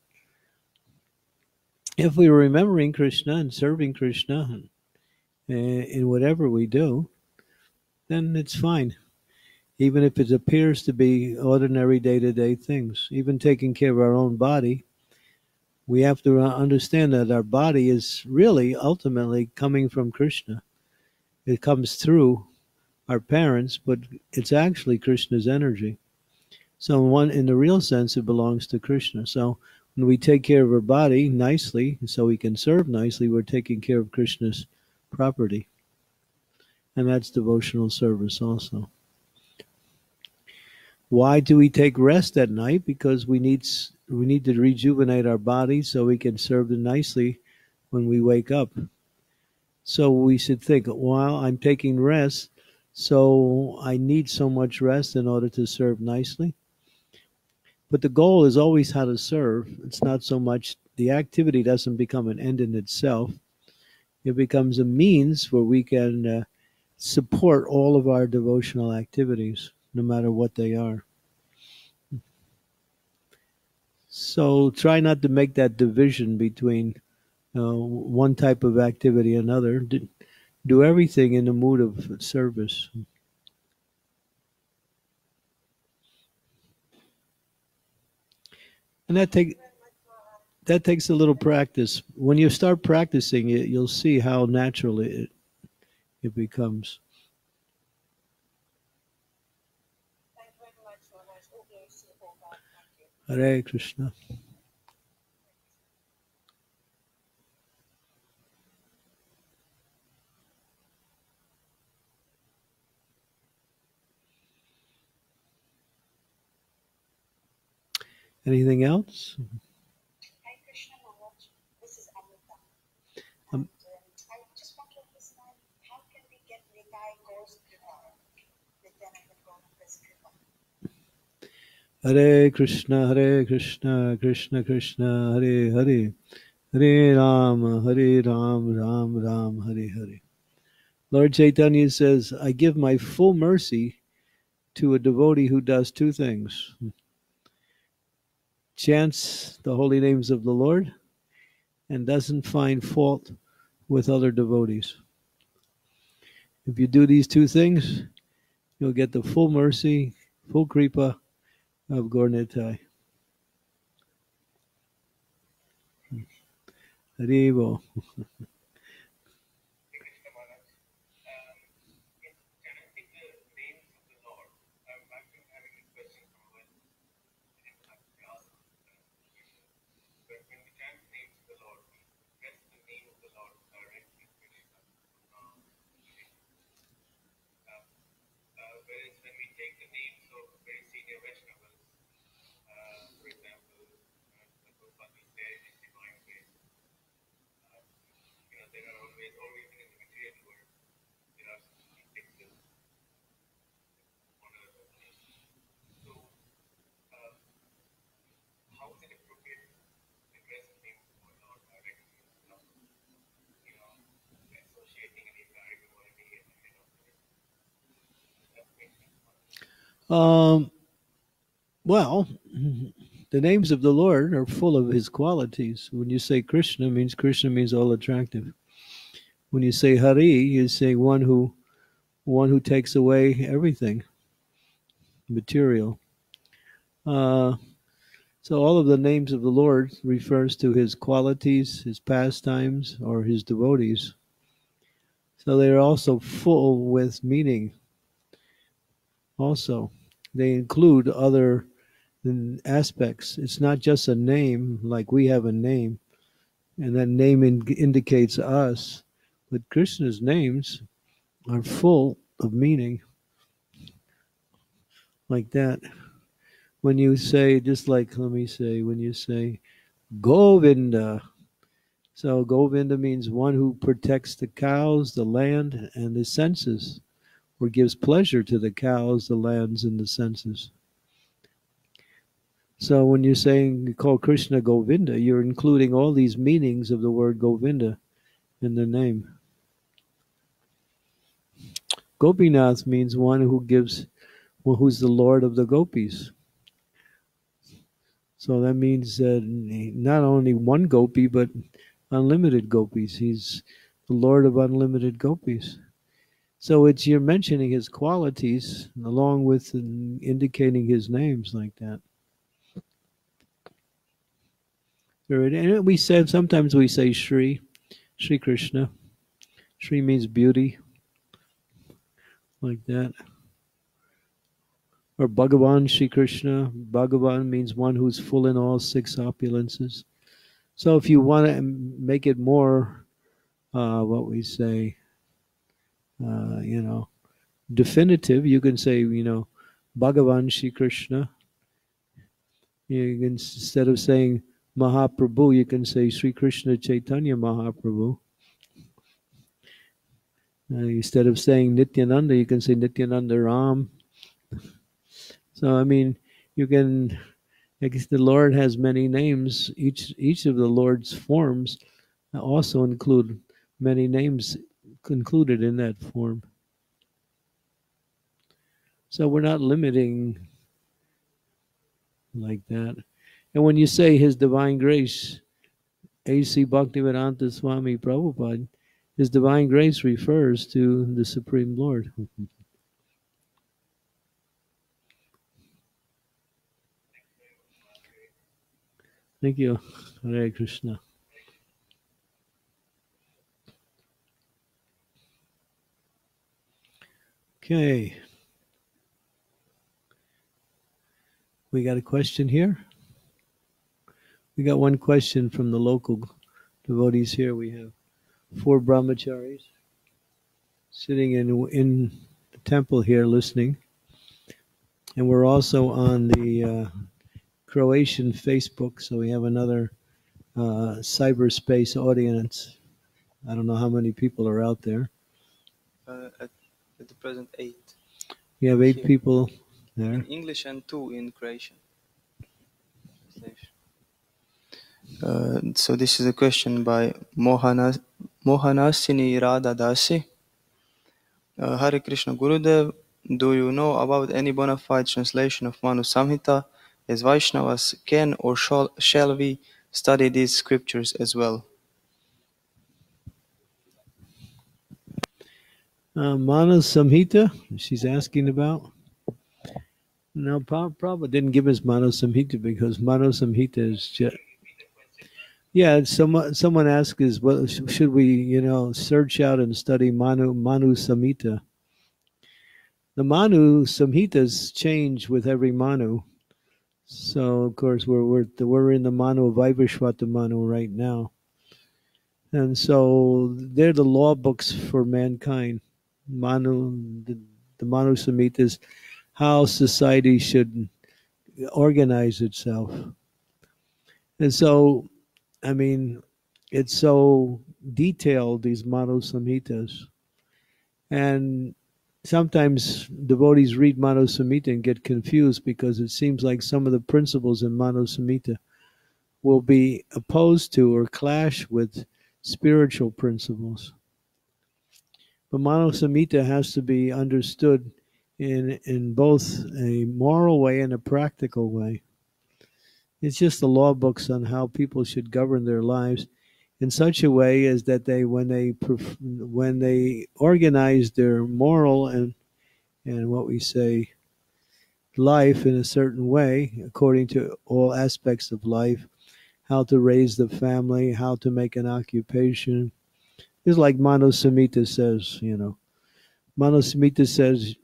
if we are remembering krishna and serving krishna uh, in whatever we do, then it's fine. Even if it appears to be ordinary day to day things, even taking care of our own body, we have to understand that our body is really ultimately coming from Krishna. It comes through our parents, but it's actually Krishna's energy. So, in one in the real sense, it belongs to Krishna. So, when we take care of our body nicely, so we can serve nicely, we're taking care of Krishna's property. And that's devotional service also. Why do we take rest at night? Because we need we need to rejuvenate our body so we can serve them nicely when we wake up. So we should think, while I'm taking rest, so I need so much rest in order to serve nicely. But the goal is always how to serve. It's not so much the activity doesn't become an end in itself. It becomes a means where we can uh, support all of our devotional activities, no matter what they are. So try not to make that division between uh, one type of activity another. Do, everything in the mood of service. And that take that takes a little practice. When you start practicing it, you'll see how naturally it it becomes. Thank you very much, Maharaj. All glories to the whole God. Thank you. Hare Krishna. Anything else? Hare Krishna Maharaj. This is Amrita. Um, And, um, I just want to understand how can we get Nitai Gaur's Kripa? Nityananda Gaura's Kripa. Hare Krishna, Hare Krishna, Krishna Krishna, Hare Hare, Hare Ram, Hare Ram, Ram Ram, Hare Hare. Lord Chaitanya says, I give my full mercy to a devotee who does two things chants the holy names of the Lord and doesn't find fault with other devotees. If you do these two things, you'll get the full mercy, full kripa of Gaura-Nitai. Haribo. Krishna Maharaj, um, in chanting the names of the Lord, I'm, I've been having a question from when I have to ask uh, but when we chant the names of the Lord, we press the name of the Lord directly to Krishna. Um, uh, uh, whereas when we take the names of very senior Vaishnavas, uh, for example, uh, the Gopati said in Divine Grace, uh, you know, there are always, or even in the material world, there are some fixes on earth as well. So, uh, how is it appropriate to address the name of the Lord directly instead of, you know, associating any direct quality and you know, that makes sense. Um, well, the names of the Lord are full of his qualities. When you say Krishna, means Krishna means all attractive. When you say Hari, you say one who one who takes away everything material. Uh, so all of the names of the Lord refers to his qualities, his pastimes, or his devotees. So they are also full with meaning. Also, they include other aspects. It's not just a name like we have a name, and that name in, indicates us. But Krishna's names are full of meaning, like that. When you say, just like let me say, when you say Govinda, so Govinda means one who protects the cows, the land, and the senses, or gives pleasure to the cows, the lands, and the senses. So when you're saying you call Krishna Govinda, you're including all these meanings of the word Govinda in the name. Gopinath means one who gives, well, who's the Lord of the gopis. So that means that not only one gopi, but unlimited gopis. He's the Lord of unlimited gopis. So it's you're mentioning his qualities along with indicating his names like that. And we said sometimes we say Shri, Shri Krishna. Shri means beauty, like that. Or Bhagavan Shri Krishna. Bhagavan means one who's full in all six opulences. So if you want to make it more, uh, what we say, uh, you know, definitive, you can say, you know, Bhagavan Shri Krishna. You can, instead of saying Mahaprabhu, you can say Sri Krishna Chaitanya Mahaprabhu. Uh, instead of saying Nityananda, you can say Nityananda Ram. So I mean, you can. I guess the Lord has many names. Each each of the Lord's forms also include many names included in that form. So we're not limiting like that. And when you say His Divine Grace, A.C. Bhaktivedanta Swami Prabhupada, His Divine Grace refers to the Supreme Lord. Thank you. Hare Krishna. Okay. We got a question here. We got one question from the local devotees here. We have four brahmacharis sitting in in the temple here listening, and we're also on the uh, Croatian Facebook, so we have another uh, cyberspace audience. I don't know how many people are out there. Uh, at the present, eight We have eight Here. people there. in English and two in Croatian. Uh, so this is a question by Mohana, Mohanasini Radha Dasi. Uh, Hare Krishna Gurudev, do you know about any bona fide translation of Manu Samhita as Vaishnavas can or shall, shall we study these scriptures as well? Uh, Manu Samhita, she's asking about. No, Prab- Prabhupada didn't give us Manu Samhita because Manu Samhita is just. Yeah, someone someone asked is well, should we you know search out and study Manu Manu Samhita? The Manu Samhitas change with every Manu, so of course we're we're we're in the Manu Vaivasvata Manu right now, and so they're the law books for mankind. Manu the, the Manu Samhitas, how society should organize itself, and so I mean, it's so detailed, these Manu Samhitas. And sometimes devotees read Manu Samhita and get confused because it seems like some of the principles in Manu Samhita will be opposed to or clash with spiritual principles. But Manu Samhita has to be understood in, in both a moral way and a practical way. It's just the law books on how people should govern their lives in such a way as that they, when they when they organize their moral and and what we say life in a certain way, according to all aspects of life, how to raise the family, how to make an occupation. It's like Manu Samhita says, you know. Manu Samhita says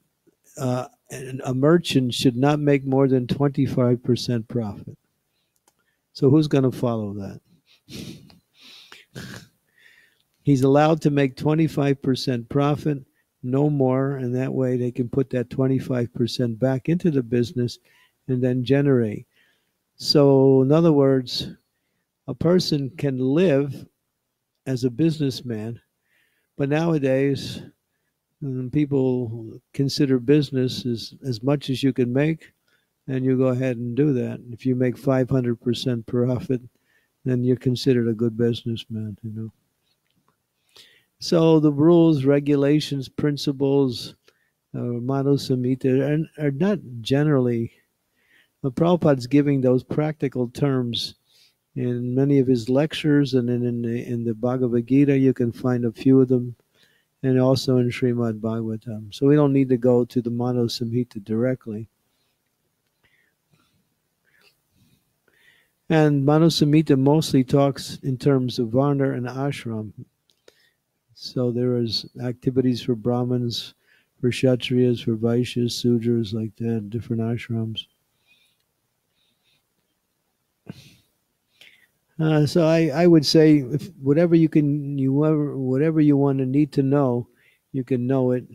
uh, a merchant should not make more than 25% profit. So who's going to follow that? He's allowed to make 25% profit, no more, and that way they can put that 25% back into the business and then generate. So, in other words, a person can live as a businessman, but nowadays um, people consider business as, as much as you can make, and you go ahead and do that. If you make 500% profit, then you're considered a good businessman, you know. So the rules, regulations, principles, uh, Manu Samhita are, are not generally. But Prabhupada's giving those practical terms in many of his lectures, and in, in the in the Bhagavad Gita, you can find a few of them, and also in Srimad Bhagavatam. So we don't need to go to the Manu Samhita directly. And Manu Samhita mostly talks in terms of Varna and Ashram. So there is activities for Brahmins, for Kshatriyas, for Vaishyas, Sudras, like that, different ashrams. Uh, so I, I would say if whatever you can you ever whatever you want to need to know, you can know it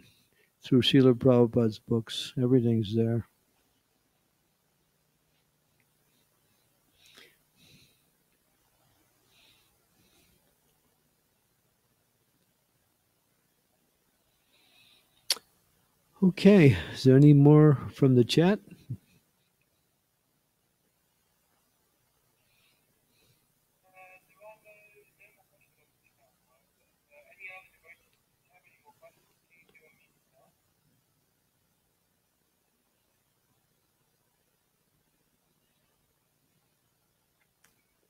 through Srila Prabhupada's books. Everything's there. Okay, is there any more from the chat? Uh, there are no, no more questions on the chat now. Uh, any other devotees have any more questions, please do unmute yourself.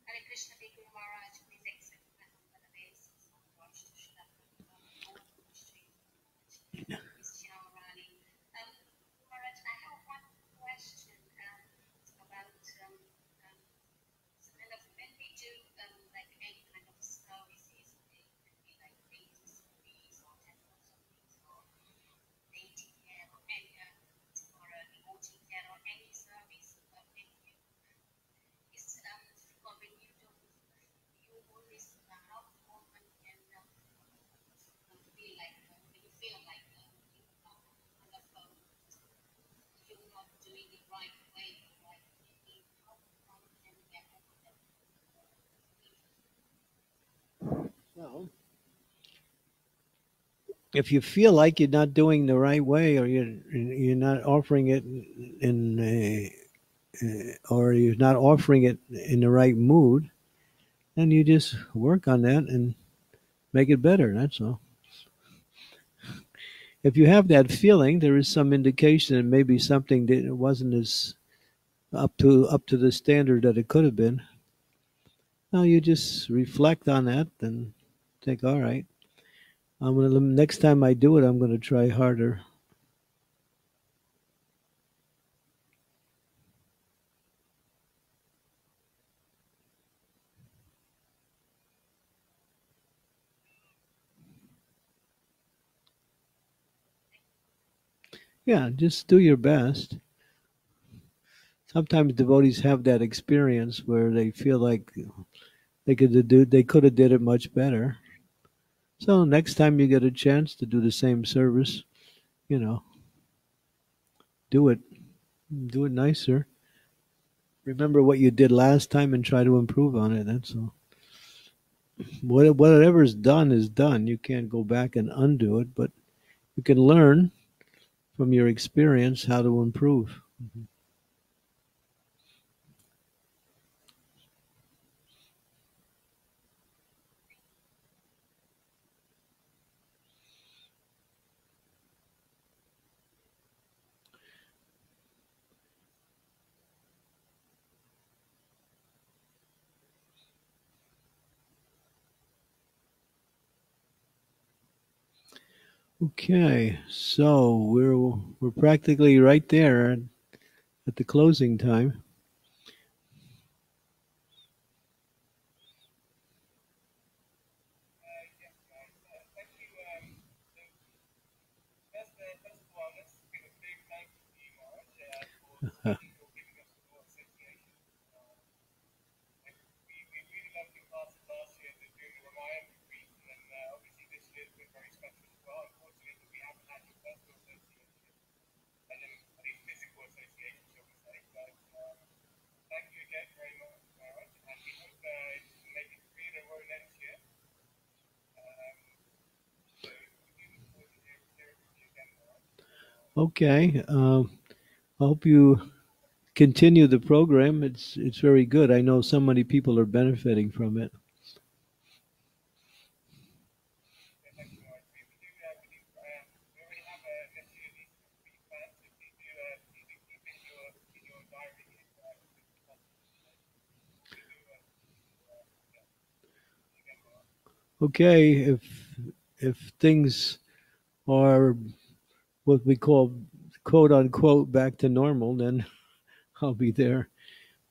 Hare Krishna Bhikkhu Maharaj, please accept my humble obeisance on watch to Srila Prabhupada, Sri Sri Rani. Um, Maharaj, I have one question um, about um, um, so kind of when we do um, like any kind of services, it could be like things, fees or temples or things or dating care or any uh, or a devotee care or any service of any is um, or when you do, you always uh, how often can uh, uh, feel like uh, when you feel like uh, you are kind of um, you're not doing it right way, like you- how often can you get over that? Well, if you feel like you're not doing the right way, or you're you're not offering it in, a, uh, or you're not offering it in the right mood, then you just work on that and make it better. That's all. If you have that feeling, there is some indication that maybe something that wasn't as up to up to the standard that it could have been. Now you just reflect on that and think, all right, I'm gonna next time I do it, I'm gonna try harder. Yeah, just do your best. Sometimes devotees have that experience where they feel like they could do they could have did it much better. So next time you get a chance to do the same service, you know, do it. Do it nicer. Remember what you did last time and try to improve on it. That's all. What whatever's done is done. You can't go back and undo it, but you can learn from your experience how to improve. Mm-hmm. Okay, so we're we're practically right there at, at the closing time. Uh, yes, guys. Uh, thank you. Um, so first, uh, first of all, let's give a big thank you to you, Maharaj, uh, for speaking for giving us the Law Association. Uh, and we, we really loved your classes last year during the Ramayana retreat, and uh, obviously this year's been very special as well. Unfortunately, we haven't had your personal association, and then at least physical association, shall we say. But um, thank you again very much, Maharaj, and we hope uh, to make it three in a row next year. Um, so we look forward to hearing, hearing from you again, Maharaj. Okay, um, I hope you continue the program. It's it's very good. I know so many people are benefiting from it. Uh, uh, uh, uh, uh. Okay, if if things are what we call quote unquote back to normal, then I'll be there.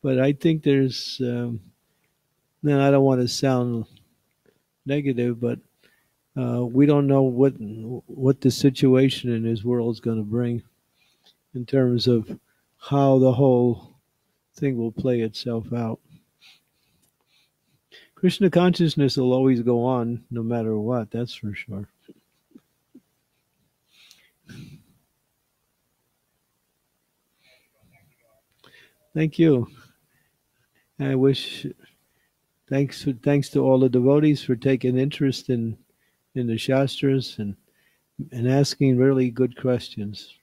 But I think there's um, then I don't want to sound negative, but uh, we don't know what what the situation in this world is going to bring in terms of how the whole thing will play itself out. Krishna consciousness will always go on no matter what, that's for sure. Thank you. I wish thanks thanks to all the devotees for taking interest in in the shastras and and asking really good questions.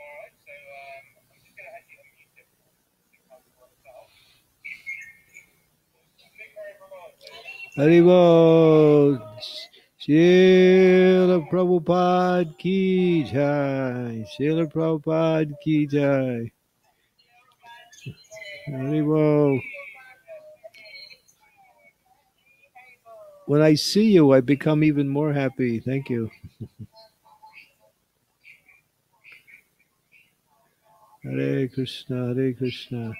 tomorrow, so um, I'm just going to. Haribo, Srila Prabhupada Ki Jai, Srila Prabhupada Ki Jai. Haribo. When I see you, I become even more happy. Thank you. Hare Krishna, Hare Krishna.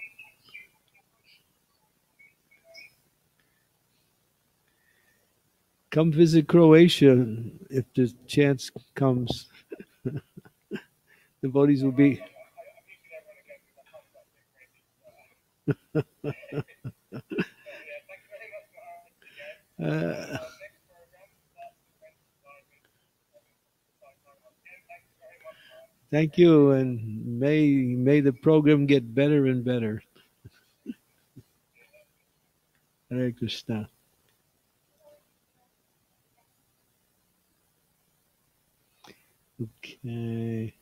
Come visit Croatia if the chance comes. the bodies will be. uh, Thank you, and may may the program get better and better. Hare Krishna. Okay.